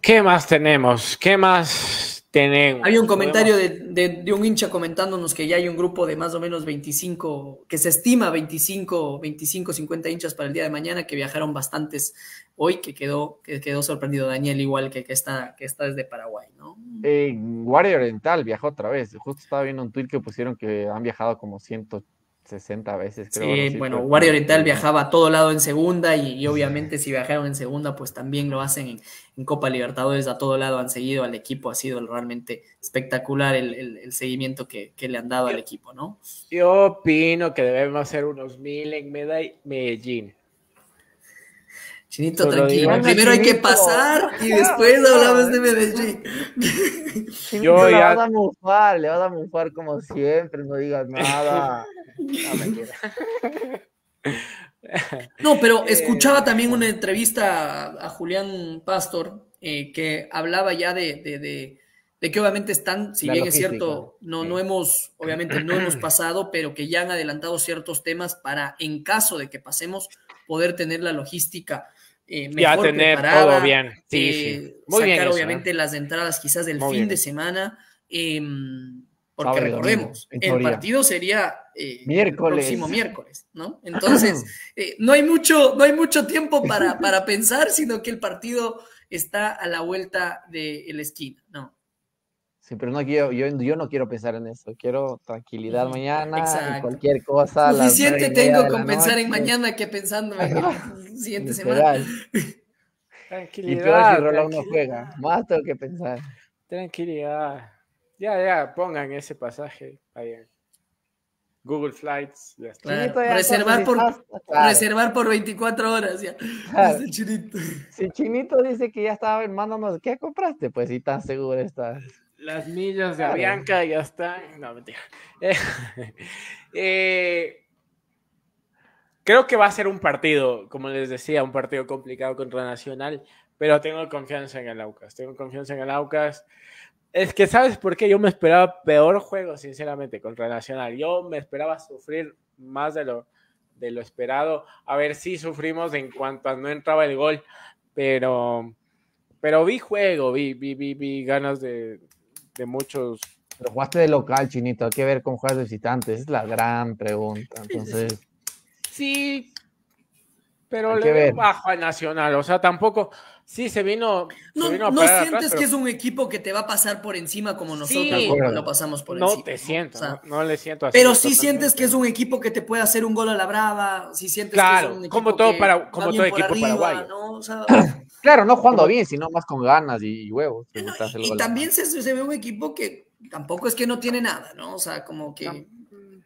Speaker 2: ¿Qué más tenemos? ¿Qué más
Speaker 3: hay un comentario de, un hincha comentándonos que ya hay un grupo de más o menos 25, que se estima 25, 25, 50 hinchas para el día de mañana, que viajaron bastantes hoy, que quedó, que quedó sorprendido Daniel, igual que, que, está, que está desde Paraguay, ¿no?
Speaker 5: Eh, Guardia Oriental viajó otra vez. Justo estaba viendo un tweet que pusieron que han viajado como 100, 60 veces,
Speaker 3: creo. Sí, bueno, Guardia Oriental viajaba a todo lado en segunda y, obviamente si viajaron en segunda, pues también lo hacen en, Copa Libertadores, a todo lado han seguido al equipo, ha sido realmente espectacular el, seguimiento que, le han dado al equipo, ¿no?
Speaker 2: Yo opino que debemos hacer unos mil en Medellín.
Speaker 3: Chinito, tranquilo. Primero hay que pasar y después hablamos de Medellín.
Speaker 5: Yo ya... Le vas a mufar, le vas a mufar como siempre, no digas nada.
Speaker 3: No, pero eh, escuchaba también una entrevista a, Julián Pastor eh, que hablaba ya de, que obviamente están, si bien es cierto, no, no hemos, obviamente no hemos pasado, pero que ya han adelantado ciertos temas para, en caso de que pasemos, poder tener la logística eh, mejor ya tener preparada, todo bien. Sí, Muy sacar obviamente las entradas quizás del fin de semana. Em, porque recordemos, el partido sería eh, el próximo miércoles, ¿no? Entonces, eh, no, hay mucho, no hay mucho tiempo para, para pensar, sino que el partido está a la vuelta de la esquina, ¿no?
Speaker 5: Sí, pero no quiero, yo, yo no quiero pensar en eso, quiero tranquilidad mañana, y cualquier cosa.
Speaker 3: Suficiente tengo con pensar en mañana que pensando en la siguiente semana.
Speaker 5: Tranquilidad. Y peor si no juega, más tengo que pensar.
Speaker 2: Tranquilidad. Ya, ya, pongan ese pasaje ahí. Google Flights,
Speaker 3: reservar, por, reservar por 24 horas ya.
Speaker 5: Chinito. Si Chinito dice que ya estaba hermano, ¿qué compraste? Pues si tan seguro estás.
Speaker 2: Las millas de Avianca ya están. No, mentira. Eh, creo que va a ser un partido, como les decía, un partido complicado contra Nacional, pero tengo confianza en el Aucas. Tengo confianza en el Aucas. Es que, ¿sabes por qué? Yo me esperaba peor juego, sinceramente, contra Nacional. Yo me esperaba sufrir más de lo, de lo esperado. A ver si sufrimos en cuanto a no entraba el gol, pero, pero vi juego, vi, vi, vi, vi ganas de, de muchos.
Speaker 5: Pero jugaste de local, Chinito, hay que ver cómo juegas de visitante, esa es la gran pregunta. Entonces.
Speaker 2: Sí, pero le veo bajo al Nacional, o sea, tampoco. Sí, se vino.
Speaker 3: No, no sientes que es un equipo que te va a pasar por encima como nosotros lo pasamos por encima.
Speaker 2: No te siento, no, le siento así.
Speaker 3: Pero sí sientes que es un equipo que te puede hacer un gol a la brava, sí sientes
Speaker 2: claro,
Speaker 3: que es un
Speaker 2: equipo como todo, para, como todo equipo paraguayo.
Speaker 5: claro, no jugando bien, sino más con ganas y, huevos.
Speaker 3: y, también se, se, ve un equipo que tampoco es que no tiene nada, ¿no? O sea, como que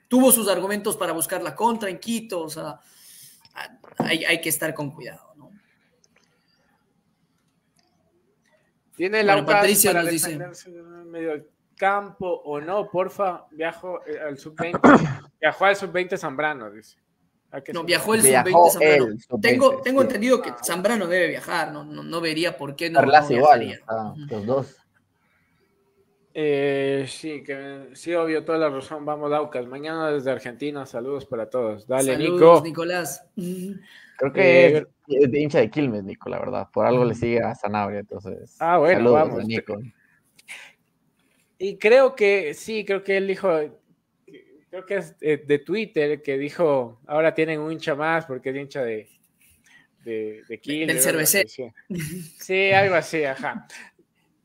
Speaker 3: tuvo sus argumentos para buscar la contra en Quito, o sea, hay, hay que estar con cuidado.
Speaker 2: Tiene la bueno, Patricia para nos dice. medio campo o no, porfa, viajo eh, al sub-20. viajó al sub-20 Zambrano, dice.
Speaker 3: No, viajó el sub-20 Zambrano. tengo, tengo entendido que Zambrano debe viajar, no, no, no vería por qué no.
Speaker 5: no igual, ah, los dos.
Speaker 2: Eh, sí, que sí, obvio, toda la razón. Vamos, Daucas. Mañana desde Argentina, saludos para todos. Dale, saludos, Nico.
Speaker 3: Nicolás.
Speaker 5: Creo que eh, es de hincha de Quilmes, Nico, la verdad. Por algo le sigue a Sanabria, entonces.
Speaker 2: Ah, bueno, vamos. Nico. Y creo que, sí, creo que él dijo, creo que es de, Twitter, que dijo, ahora tienen un hincha más porque es hincha de, de, de.
Speaker 3: Del cervecero.
Speaker 2: Sí, algo así, ajá.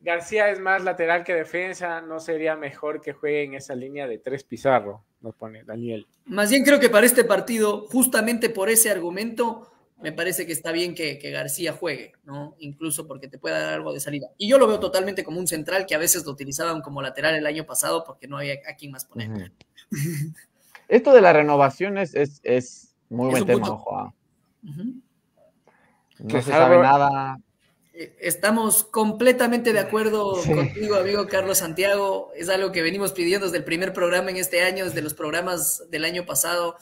Speaker 2: García es más lateral que defensa, no sería mejor que juegue en esa línea de tres Pizarro, nos pone Daniel.
Speaker 3: Más bien creo que para este partido, justamente por ese argumento, me parece que está bien que, García juegue, ¿no? Incluso porque te puede dar algo de salida. Y yo lo veo totalmente como un central que a veces lo utilizaban como lateral el año pasado porque no había a quién más poner.
Speaker 5: Esto de la renovación es, es, muy buen tema, Juan. No se sabe nada.
Speaker 3: Eh, estamos completamente de acuerdo contigo, amigo Carlos Santiago. Es algo que venimos pidiendo desde el primer programa en este año, desde los programas del año pasado.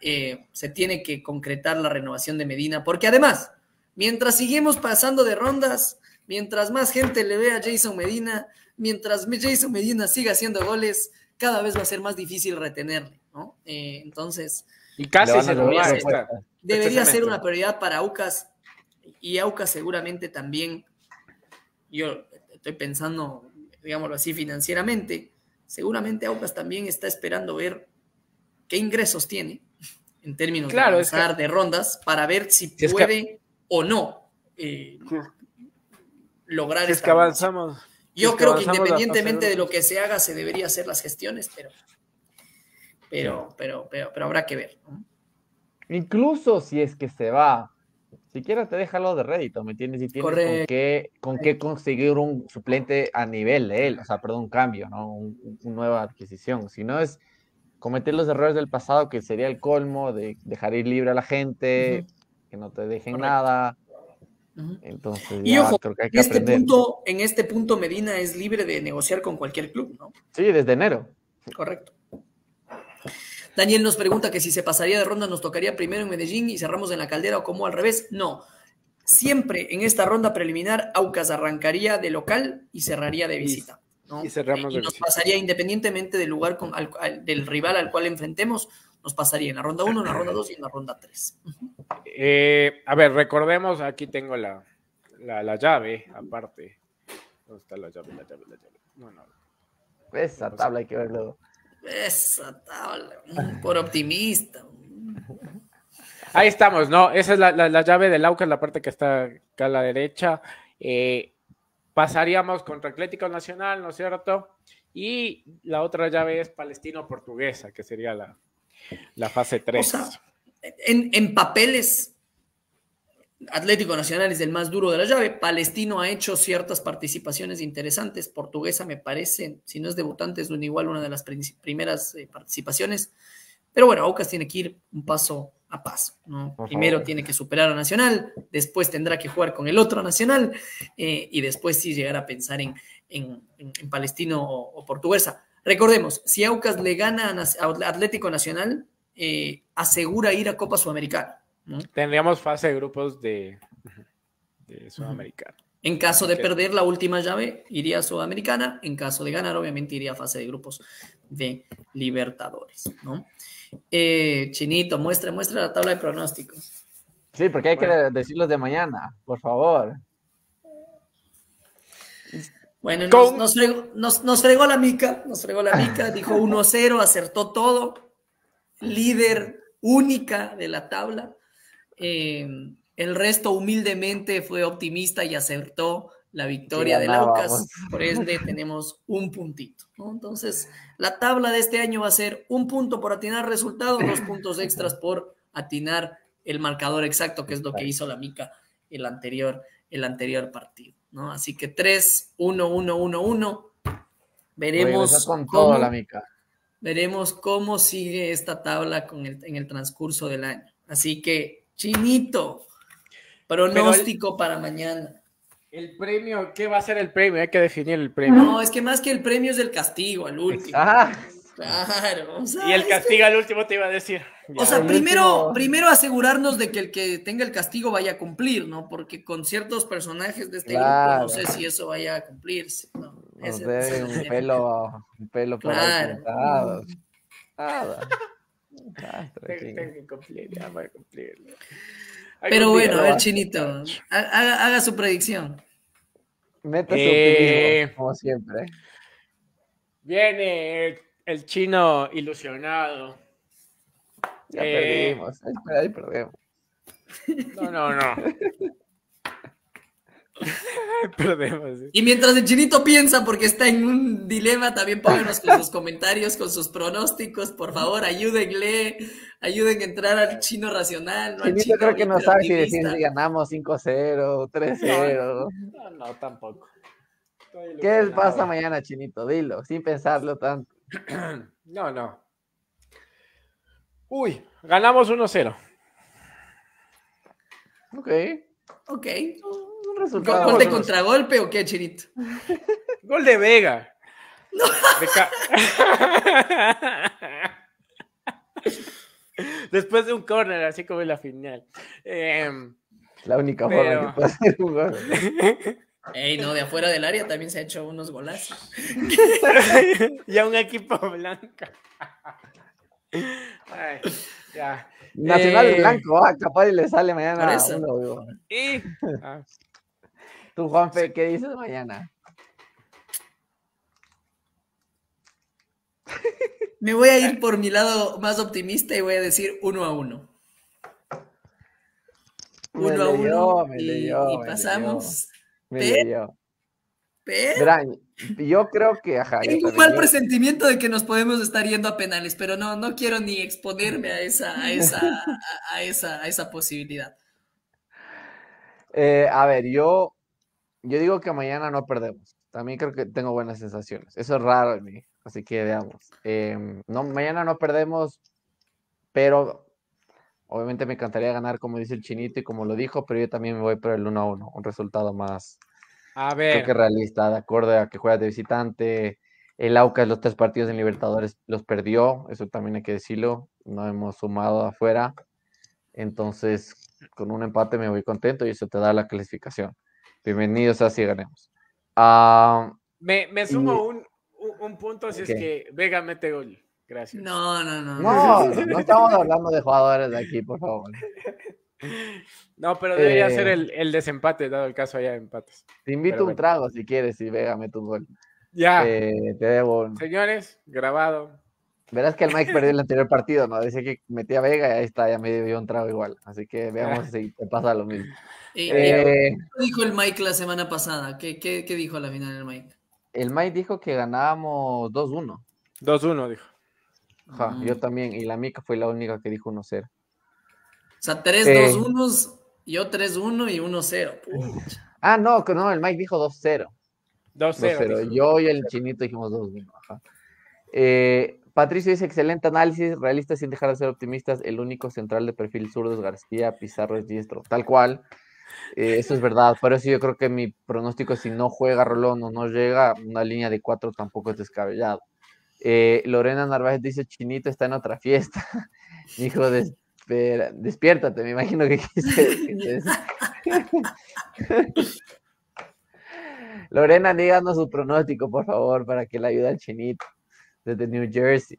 Speaker 3: Eh, se tiene que concretar la renovación de Medina, porque además, mientras seguimos pasando de rondas, mientras más gente le ve a Jason Medina, mientras Jason Medina siga haciendo goles, cada vez va a ser más difícil retenerle, ¿no? Eh, entonces,
Speaker 2: y casi se
Speaker 3: debería, ser, debería ser una prioridad para Aucas y Aucas seguramente también, yo estoy pensando, digámoslo así, financieramente, seguramente Aucas también está esperando ver qué ingresos tiene en términos de de rondas para ver si puede o no eh, lograr
Speaker 2: es que avanzamos.
Speaker 3: Yo creo que, independientemente de lo que se haga, se debería hacer las gestiones, pero, pero, pero, pero, habrá que ver.
Speaker 5: Incluso si es que se va, siquiera te deja lo de rédito, ¿me entiendes? Si tienes con qué, con qué conseguir un suplente a nivel de él, o sea, perdón, un cambio, ¿no? Un, una nueva adquisición. Si no es cometer los errores del pasado, que sería el colmo de dejar ir libre a la gente, que no te dejen nada. Entonces,
Speaker 3: ya creo que hay que en este punto, en este punto Medina es libre de negociar con cualquier club, ¿no?
Speaker 5: Sí, desde enero.
Speaker 3: Correcto. Daniel nos pregunta que si se pasaría de ronda nos tocaría primero en Medellín y cerramos en la caldera o como al revés. No. Siempre en esta ronda preliminar, Aucas arrancaría de local y cerraría de visita. Y cerramos. nos pasaría independientemente del lugar con, del rival al cual enfrentemos, nos pasaría en la ronda 1, en la ronda 2 y en la ronda 3.
Speaker 2: Eh, a ver, recordemos, aquí tengo la, la, llave, aparte. ¿Dónde está la llave? La llave, la llave. Bueno,
Speaker 5: Esa tabla hay que verlo.
Speaker 3: Esa tabla, por optimista.
Speaker 2: Ahí estamos, ¿no? Esa es la, la, llave del AUCA, la parte que está acá a la derecha. Eh, pasaríamos contra Atlético Nacional, ¿no es cierto? Y la otra llave es Palestino-Portuguesa, que sería la, la fase 3. O sea,
Speaker 3: en, en, papeles, Atlético Nacional es el más duro de la llave. Palestino ha hecho ciertas participaciones interesantes. Portuguesa me parece, si no es debutante, es igual una de las primeras eh, participaciones. Pero bueno, Aucas tiene que ir un paso a paso. ¿no? Primero tiene que superar a Nacional, después tendrá que jugar con el otro Nacional eh, y después sí llegar a pensar en, en, Palestino o, Portuguesa. Recordemos, si Aucas le gana a Atlético Nacional, eh, asegura ir a Copa Sudamericana.
Speaker 2: Tendríamos fase de grupos de, de Sudamericana.
Speaker 3: En caso de perder la última llave, iría a Sudamericana. En caso de ganar, obviamente iría a fase de grupos de Libertadores. ¿no? Eh, Chinito, muestra, muestra la tabla de pronósticos.
Speaker 5: Sí, porque hay que decirlos de mañana, por favor.
Speaker 3: Bueno, nos, fregó, la mica, nos fregó la mica, dijo 1-0, acertó todo, líder única de la tabla. Eh, el resto humildemente fue optimista y acertó la victoria de Laucas. Por ende, tenemos un puntito. Entonces, la tabla de este año va a ser un punto por atinar resultado, dos puntos extras por atinar el marcador exacto, que es lo que hizo la Mica el anterior, el anterior partido. ¿No? Así que 3, 1, 1, 1, 1. Veremos. cómo, la Mica. Veremos cómo sigue esta tabla con el, en el transcurso del año. Así que, Chinito, pronóstico para mañana.
Speaker 2: El premio, ¿qué va a ser el premio? Hay que definir el premio.
Speaker 3: No, es que más que el premio es el castigo al último. Ah. Claro.
Speaker 2: y el castigo al último te iba a decir.
Speaker 3: o sea, primero, primero asegurarnos de que el que tenga el castigo vaya a cumplir, ¿no? Porque con ciertos personajes de este grupo no sé si eso vaya a cumplirse. No,
Speaker 5: un pelo, un pelo por claro.
Speaker 3: Nada. Tengo que cumplir, ya voy a cumplir. Pero bueno, a ver, Chinito, haga, su predicción.
Speaker 5: Meta su eh, como siempre.
Speaker 2: Viene el chino ilusionado.
Speaker 5: Ya eh, perdimos, ahí perdemos.
Speaker 2: No, no, no.
Speaker 3: Perdemos. Y mientras el chinito piensa, porque está en un dilema, también pónganos con sus comentarios, con sus pronósticos, por favor, ayúdenle, ayuden a entrar al chino racional.
Speaker 5: No chinito creo que no sabe si decir si ganamos 5-0, 3-0.
Speaker 2: No, no, tampoco.
Speaker 5: ¿Qué pasa mañana, chinito? Dilo, sin pensarlo tanto.
Speaker 2: No, no. Uy, ganamos 1-0.
Speaker 5: Ok.
Speaker 3: Ok. Un resultado. ¿Gol de contragolpe o qué, Chinito?
Speaker 2: Gol de Vega. No. Después de un corner, así como en la final. Em,
Speaker 5: la única forma que puede hacer un gol.
Speaker 3: Ey, no, de afuera del área también se ha hecho unos golazos.
Speaker 2: ya un equipo blanco. Ay,
Speaker 5: ya. Nacional eh, Blanco, ah, capaz y le sale mañana. Uno,
Speaker 2: y... ah.
Speaker 5: Tú, Juanfe, ¿qué dices mañana?
Speaker 3: Me voy a ir por mi lado más optimista y voy a decir uno a uno. Uno a uno. y, pasamos.
Speaker 5: Me leyó. Pero, yo creo que ajá,
Speaker 3: Tengo un mal presentimiento de que nos podemos estar yendo a penales, pero no, no quiero ni exponerme a esa, a esa, a, esa, a esa posibilidad.
Speaker 5: Eh, a ver, yo, yo digo que mañana no perdemos. También creo que tengo buenas sensaciones. Eso es raro en mí, así que veamos. Em, no, mañana no perdemos, pero obviamente me encantaría ganar, como dice el chinito y como lo dijo, pero yo también me voy por el 1 a 1, un resultado más,
Speaker 2: a ver.
Speaker 5: Creo que realista, de acuerdo a que juega de visitante. El Aucas los tres partidos en Libertadores los perdió, eso también hay que decirlo. No hemos sumado afuera. Entonces, con un empate me voy contento y eso te da la clasificación. Bienvenidos así ganemos. Ah,
Speaker 2: me, me, sumo un, un, punto si es que Vega mete gol. Gracias.
Speaker 3: No, no,
Speaker 5: no. No, no estamos hablando de jugadores de aquí, por favor.
Speaker 2: No, pero debería ser eh, el, desempate, dado el caso allá de empates.
Speaker 5: Te invito un trago si quieres y végame tu gol.
Speaker 2: Ya.
Speaker 5: Eh, te debo.
Speaker 2: Señores, grabado.
Speaker 5: Verás que el Mike perdió el anterior partido, ¿no? Decía que metía Vega y ahí está, ya me dio un trago igual. Así que veamos si te pasa lo mismo.
Speaker 3: ¿Qué dijo el Mike la semana pasada? ¿Qué, qué, qué dijo a la final el Mike?
Speaker 5: El Mike dijo que ganábamos 2-1.
Speaker 2: 2-1 dijo.
Speaker 5: Yo mm. también, y la Mica fue la única que dijo 1-0.
Speaker 3: O sea, 3-2-1, yo 3-1 y 1-0.
Speaker 5: Ah, no, no, el Mike dijo 2-0.
Speaker 2: 2-0.
Speaker 5: Yo y el chinito dijimos 2-1. Eh, Patricio dice, excelente análisis, realista sin dejar de ser optimistas, el único central de perfil zurdo es García, Pizarro es diestro, tal cual. Eh, eso es verdad, por eso yo creo que mi pronóstico si no juega Rolón o no llega, una línea de 4 tampoco es descabellado. Eh, Lorena Narváez dice, Chinito está en otra fiesta. Hijo de Espera, despiértate, me imagino que Lorena, díganos su pronóstico, por favor, para que le ayude al chinito desde New Jersey.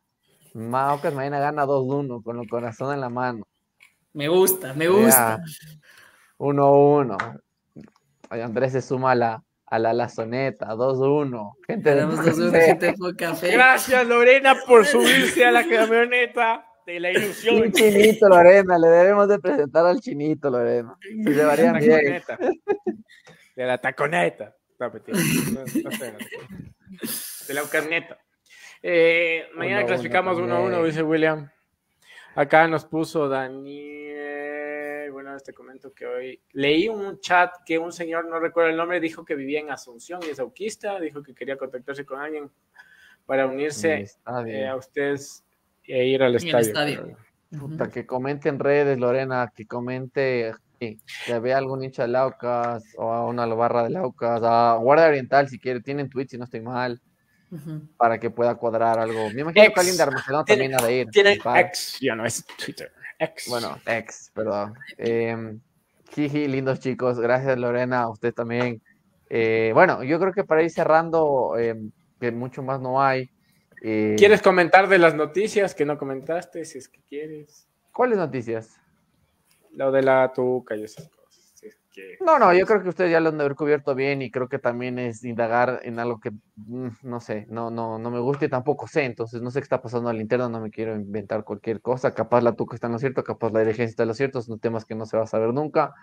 Speaker 5: Maucas mañana gana 2-1 con el corazón en la mano.
Speaker 3: Me gusta, me gusta.
Speaker 5: 1-1. Andrés se suma a la, a la lazoneta, 2-1.
Speaker 3: Gente, gente café.
Speaker 2: Gracias, Lorena, por subirse a la camioneta de la ilusión.
Speaker 5: chinito, Lorena, le debemos de presentar al chinito, Lorena. Se llevarían bien.
Speaker 2: De la taconeta. No, de la ucarneta. Eh, mañana clasificamos 1 a 1, dice William. Acá nos puso Daniel. Bueno, este comento que hoy leí un chat que un señor, no recuerdo el nombre, dijo que vivía en Asunción y es auquista. Dijo que quería contactarse con alguien para unirse eh, a ustedes e ir al estadio.
Speaker 5: que comente en redes, Lorena, que comente que, vea algún hincha de Laucas o a una barra de Laucas, a Guardia Oriental si quiere, tienen tweets si no estoy mal. Para que pueda cuadrar algo. Me imagino que alguien de Armagedón también ha de ir.
Speaker 2: Tiene ex, ya no es Twitter. Ex.
Speaker 5: Bueno, ex, perdón. Eh, jiji, lindos chicos. Gracias, Lorena. Usted también. Eh, bueno, yo creo que para ir cerrando, em, que mucho más no hay.
Speaker 2: Eh, ¿Quieres comentar de las noticias que no comentaste, si es que quieres?
Speaker 5: ¿Cuáles noticias?
Speaker 2: Lo de la tuca y esas cosas.
Speaker 5: No, no, yo creo que ustedes ya lo han de haber cubierto bien y creo que también es indagar en algo que mm, no sé, no, no, no me gusta y tampoco sé, entonces no sé qué está pasando al interno, no me quiero inventar cualquier cosa, capaz la tuca está en lo cierto, capaz la dirigencia está en lo cierto, son temas que no se va a saber nunca.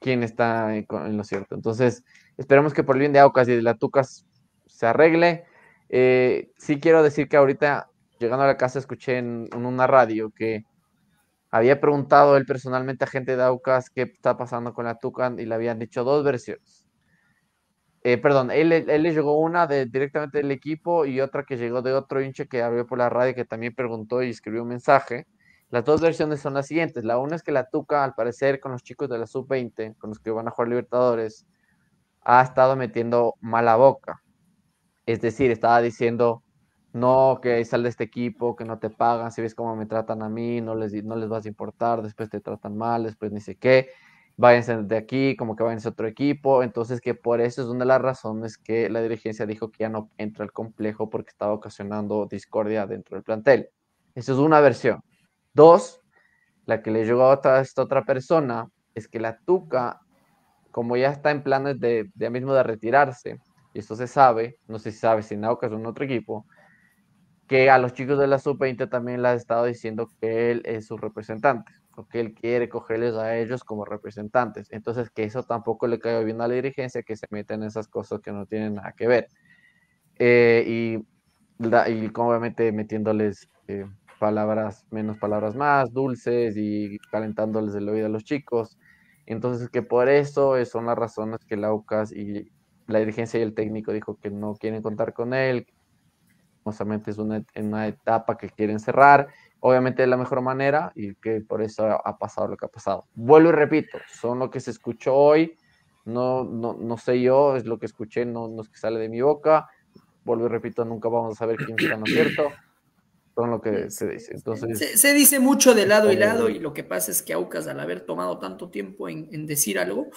Speaker 5: quién está en, lo cierto. Entonces, esperemos que por el bien de Aucas y de la Tucas se arregle. Eh, sí quiero decir que ahorita, llegando a la casa, escuché en, una radio que había preguntado él personalmente a gente de Aucas qué está pasando con la Tucan y le habían dicho dos versiones. Eh, perdón, él, le llegó una directamente del equipo y otra que llegó de otro hinche que abrió por la radio que también preguntó y escribió un mensaje. Las dos versiones son las siguientes. La una es que la Tuca, al parecer, con los chicos de la Sub-20, con los que van a jugar Libertadores, ha estado metiendo mala boca. Es decir, estaba diciendo, no, que sal de este equipo, que no te pagan, si ves cómo me tratan a mí, no les, no les vas a importar, después te tratan mal, después ni sé qué váyanse de aquí, como que váyanse a otro equipo. Entonces, que por eso es una de las razones que la dirigencia dijo que ya no entra al complejo porque estaba ocasionando discordia dentro del plantel. Esa es una versión. Dos, la que le llegó a esta otra persona es que la Tuca, como ya está en planes de, de mismo de retirarse, y esto se sabe, no sé si sabe si Nauca es un otro equipo, que a los chicos de la sub-20 también le ha estado diciendo que él es su representante porque él quiere cogerles a ellos como representantes. Entonces, que eso tampoco le cae bien a la dirigencia, que se meten en esas cosas que no tienen nada que ver. Eh, y, y obviamente metiéndoles eh, palabras, menos palabras más, dulces y calentándoles el oído a los chicos. Entonces, que por eso son las razones que la UCAS y la dirigencia y el técnico dijo que no quieren contar con él, justamente es una, una etapa que quieren cerrar obviamente de la mejor manera y que por eso ha pasado lo que ha pasado. Vuelvo y repito, son lo que se escuchó hoy, no, no, no sé yo, es lo que escuché, no, no es que sale de mi boca, vuelvo y repito, nunca vamos a saber quién está no cierto, son lo que se dice. Entonces,
Speaker 3: se, dice mucho de lado y lado y lo que pasa es que Aucas al haber tomado tanto tiempo en, en decir algo,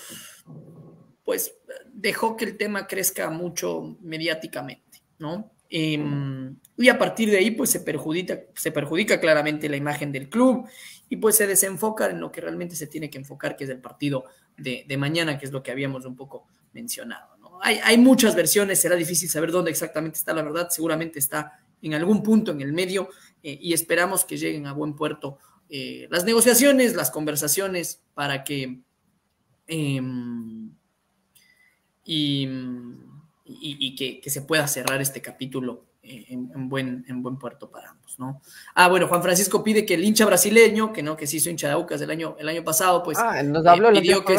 Speaker 3: pues dejó que el tema crezca mucho mediáticamente, ¿no? Em, y a partir de ahí, pues se perjudica, se perjudica claramente la imagen del club y pues se desenfoca en lo que realmente se tiene que enfocar, que es el partido de, mañana, que es lo que habíamos un poco mencionado. Hay, muchas versiones, será difícil saber dónde exactamente está la verdad, seguramente está en algún punto en el medio eh, y esperamos que lleguen a buen puerto eh, las negociaciones, las conversaciones para que... Em, y y, que, se pueda cerrar este capítulo eh, en, buen, en buen puerto para ambos, ¿no? Ah, bueno, Juan Francisco pide que el hincha brasileño, que no, que se hizo hincha de Aucas el año, el año pasado, pues
Speaker 5: ah, nos habló
Speaker 3: eh, pidió que,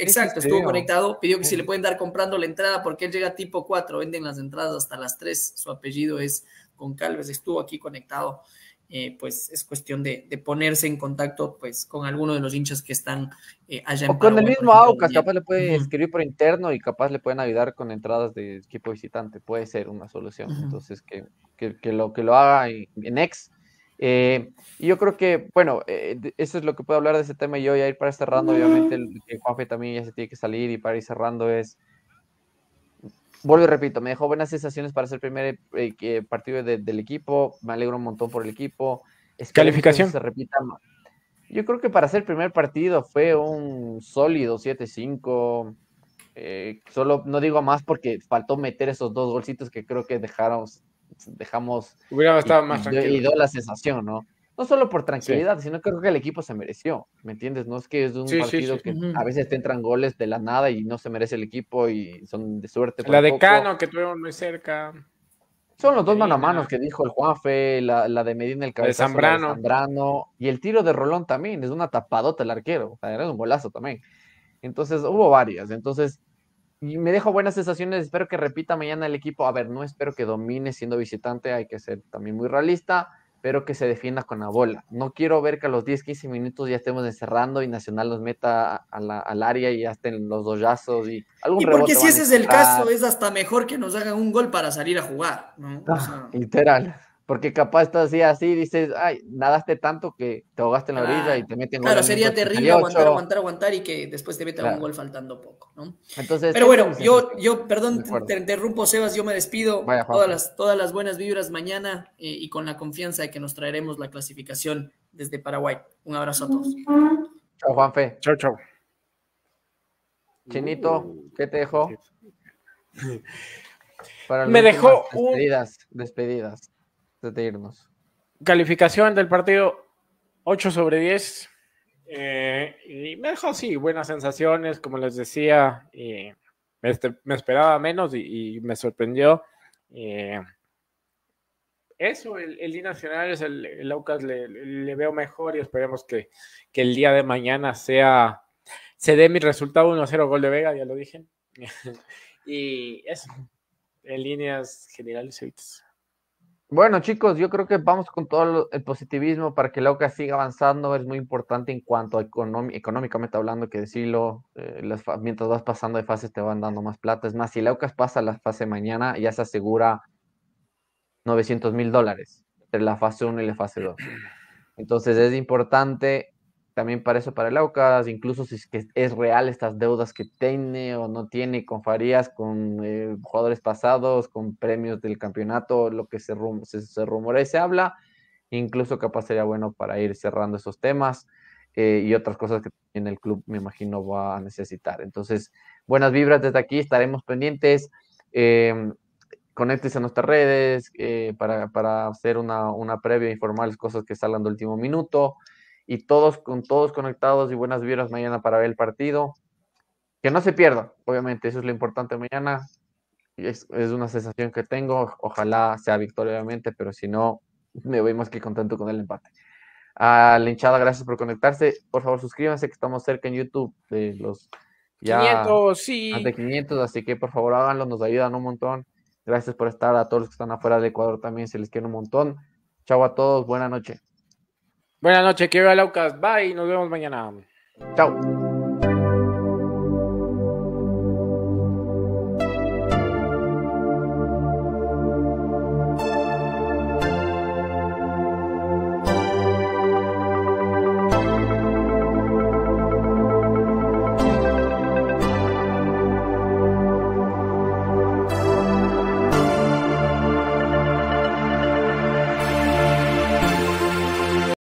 Speaker 3: exacto, estuvo conectado, pidió que si le pueden dar comprando la entrada porque él llega tipo 4, venden las entradas hasta las 3, su apellido es Concalves, estuvo aquí conectado eh, pues es cuestión de, ponerse en contacto pues con alguno de los hinchas que están eh, allá en
Speaker 5: O con el mismo Aucas, capaz le puede escribir por interno y capaz le pueden ayudar con entradas de equipo visitante, puede ser una solución. Entonces, que, que, lo, que lo haga en, ex. Eh, y yo creo que, bueno, eso es lo que puedo hablar de ese tema y yo voy a ir para cerrando, obviamente, el, que Juanfe también ya se tiene que salir y para ir cerrando es vuelvo y repito, me dejó buenas sensaciones para ser el primer eh, partido del equipo. Me alegro un montón por el equipo.
Speaker 2: Calificación.
Speaker 5: Se repita. Yo creo que para ser el primer partido fue un sólido 7-5. Eh, solo no digo más porque faltó meter esos dos golcitos que creo que dejaron, dejamos.
Speaker 2: Hubiera estado más
Speaker 5: tranquilo. Y dio la sensación, ¿no? No solo por tranquilidad, sino que creo que el equipo se mereció, ¿me entiendes? No es que es un partido que a veces te entran goles de la nada y no se merece el equipo y son de suerte.
Speaker 2: La de Cano que tuvieron muy cerca.
Speaker 5: Son los dos mano a mano que dijo el Juanfe, la, la de Medina el cabezazo,
Speaker 2: de Zambrano.
Speaker 5: Zambrano. y el tiro de Rolón también, es una tapadota el arquero, o sea, era un golazo también. Entonces hubo varias, entonces y me dejo buenas sensaciones, espero que repita mañana el equipo, a ver, no espero que domine siendo visitante, hay que ser también muy realista, pero que se defienda con la bola. No quiero ver que a los 10, 15 minutos ya estemos encerrando y Nacional nos meta al área y ya estén los doyazos y
Speaker 3: algún Y porque si ese es el caso, es hasta mejor que nos hagan un gol para salir a jugar, ¿no?
Speaker 5: Ah, literal. Porque capaz estás así, así, dices, ay, nadaste tanto que te ahogaste en la orilla y te meten
Speaker 3: Claro, sería terrible aguantar, aguantar, aguantar y que después te metan un gol faltando poco, ¿no? Entonces, Pero bueno, yo, yo, perdón, te interrumpo, Sebas, yo me despido. todas, las, todas las buenas vibras mañana eh, y con la confianza de que nos traeremos la clasificación desde Paraguay. Un abrazo a todos.
Speaker 5: Chao, Juanfe.
Speaker 2: Chao, chao.
Speaker 5: Chinito, ¿qué te dejó?
Speaker 2: me dejó
Speaker 5: despedidas, despedidas de irnos.
Speaker 2: Calificación del partido 8 sobre 10. Eh, y me dejó, sí, buenas sensaciones, como les decía, me, esperaba menos y, me sorprendió. Eh, eso, el, el Nacional es el, el le, veo mejor y esperemos que, que, el día de mañana sea, se dé mi resultado 1-0 gol de Vega, ya lo dije. y eso, en líneas generales.
Speaker 5: Bueno, chicos, yo creo que vamos con todo el positivismo para que el Aucas siga avanzando. Es muy importante en cuanto a económicamente hablando, que decirlo, eh, mientras vas pasando de fases te van dando más plata. Es más, si el Aucas pasa la fase mañana, ya se asegura 900 mil dólares entre la fase 1 y la fase 2. Entonces es importante también para eso, para el Aucas, incluso si es que es real estas deudas que tiene o no tiene con Farías, con eh, jugadores pasados, con premios del campeonato, lo que se, se, rumora y se habla, incluso capaz sería bueno para ir cerrando esos temas eh, y otras cosas que en el club me imagino va a necesitar. Entonces, buenas vibras desde aquí, estaremos pendientes. Eh, conéctese a nuestras redes eh, para, hacer una, una previa, informarles cosas que salgan de último minuto y todos con todos conectados y buenas vibras mañana para ver el partido. Que no se pierda, obviamente, eso es lo importante mañana. Es, es una sensación que tengo, ojalá sea victoria, obviamente, pero si no, me voy más que contento con el empate. A la hinchada, gracias por conectarse. Por favor, suscríbanse que estamos cerca en YouTube de los
Speaker 2: ya 500, sí.
Speaker 5: Más de 500, así que por favor háganlo, nos ayudan un montón. Gracias por estar. A todos los que están afuera del Ecuador también se les quiere un montón. Chao a todos. Buenas noches.
Speaker 2: Buenas noches. Que vea Laucas. Bye. Nos vemos mañana.
Speaker 5: Chao.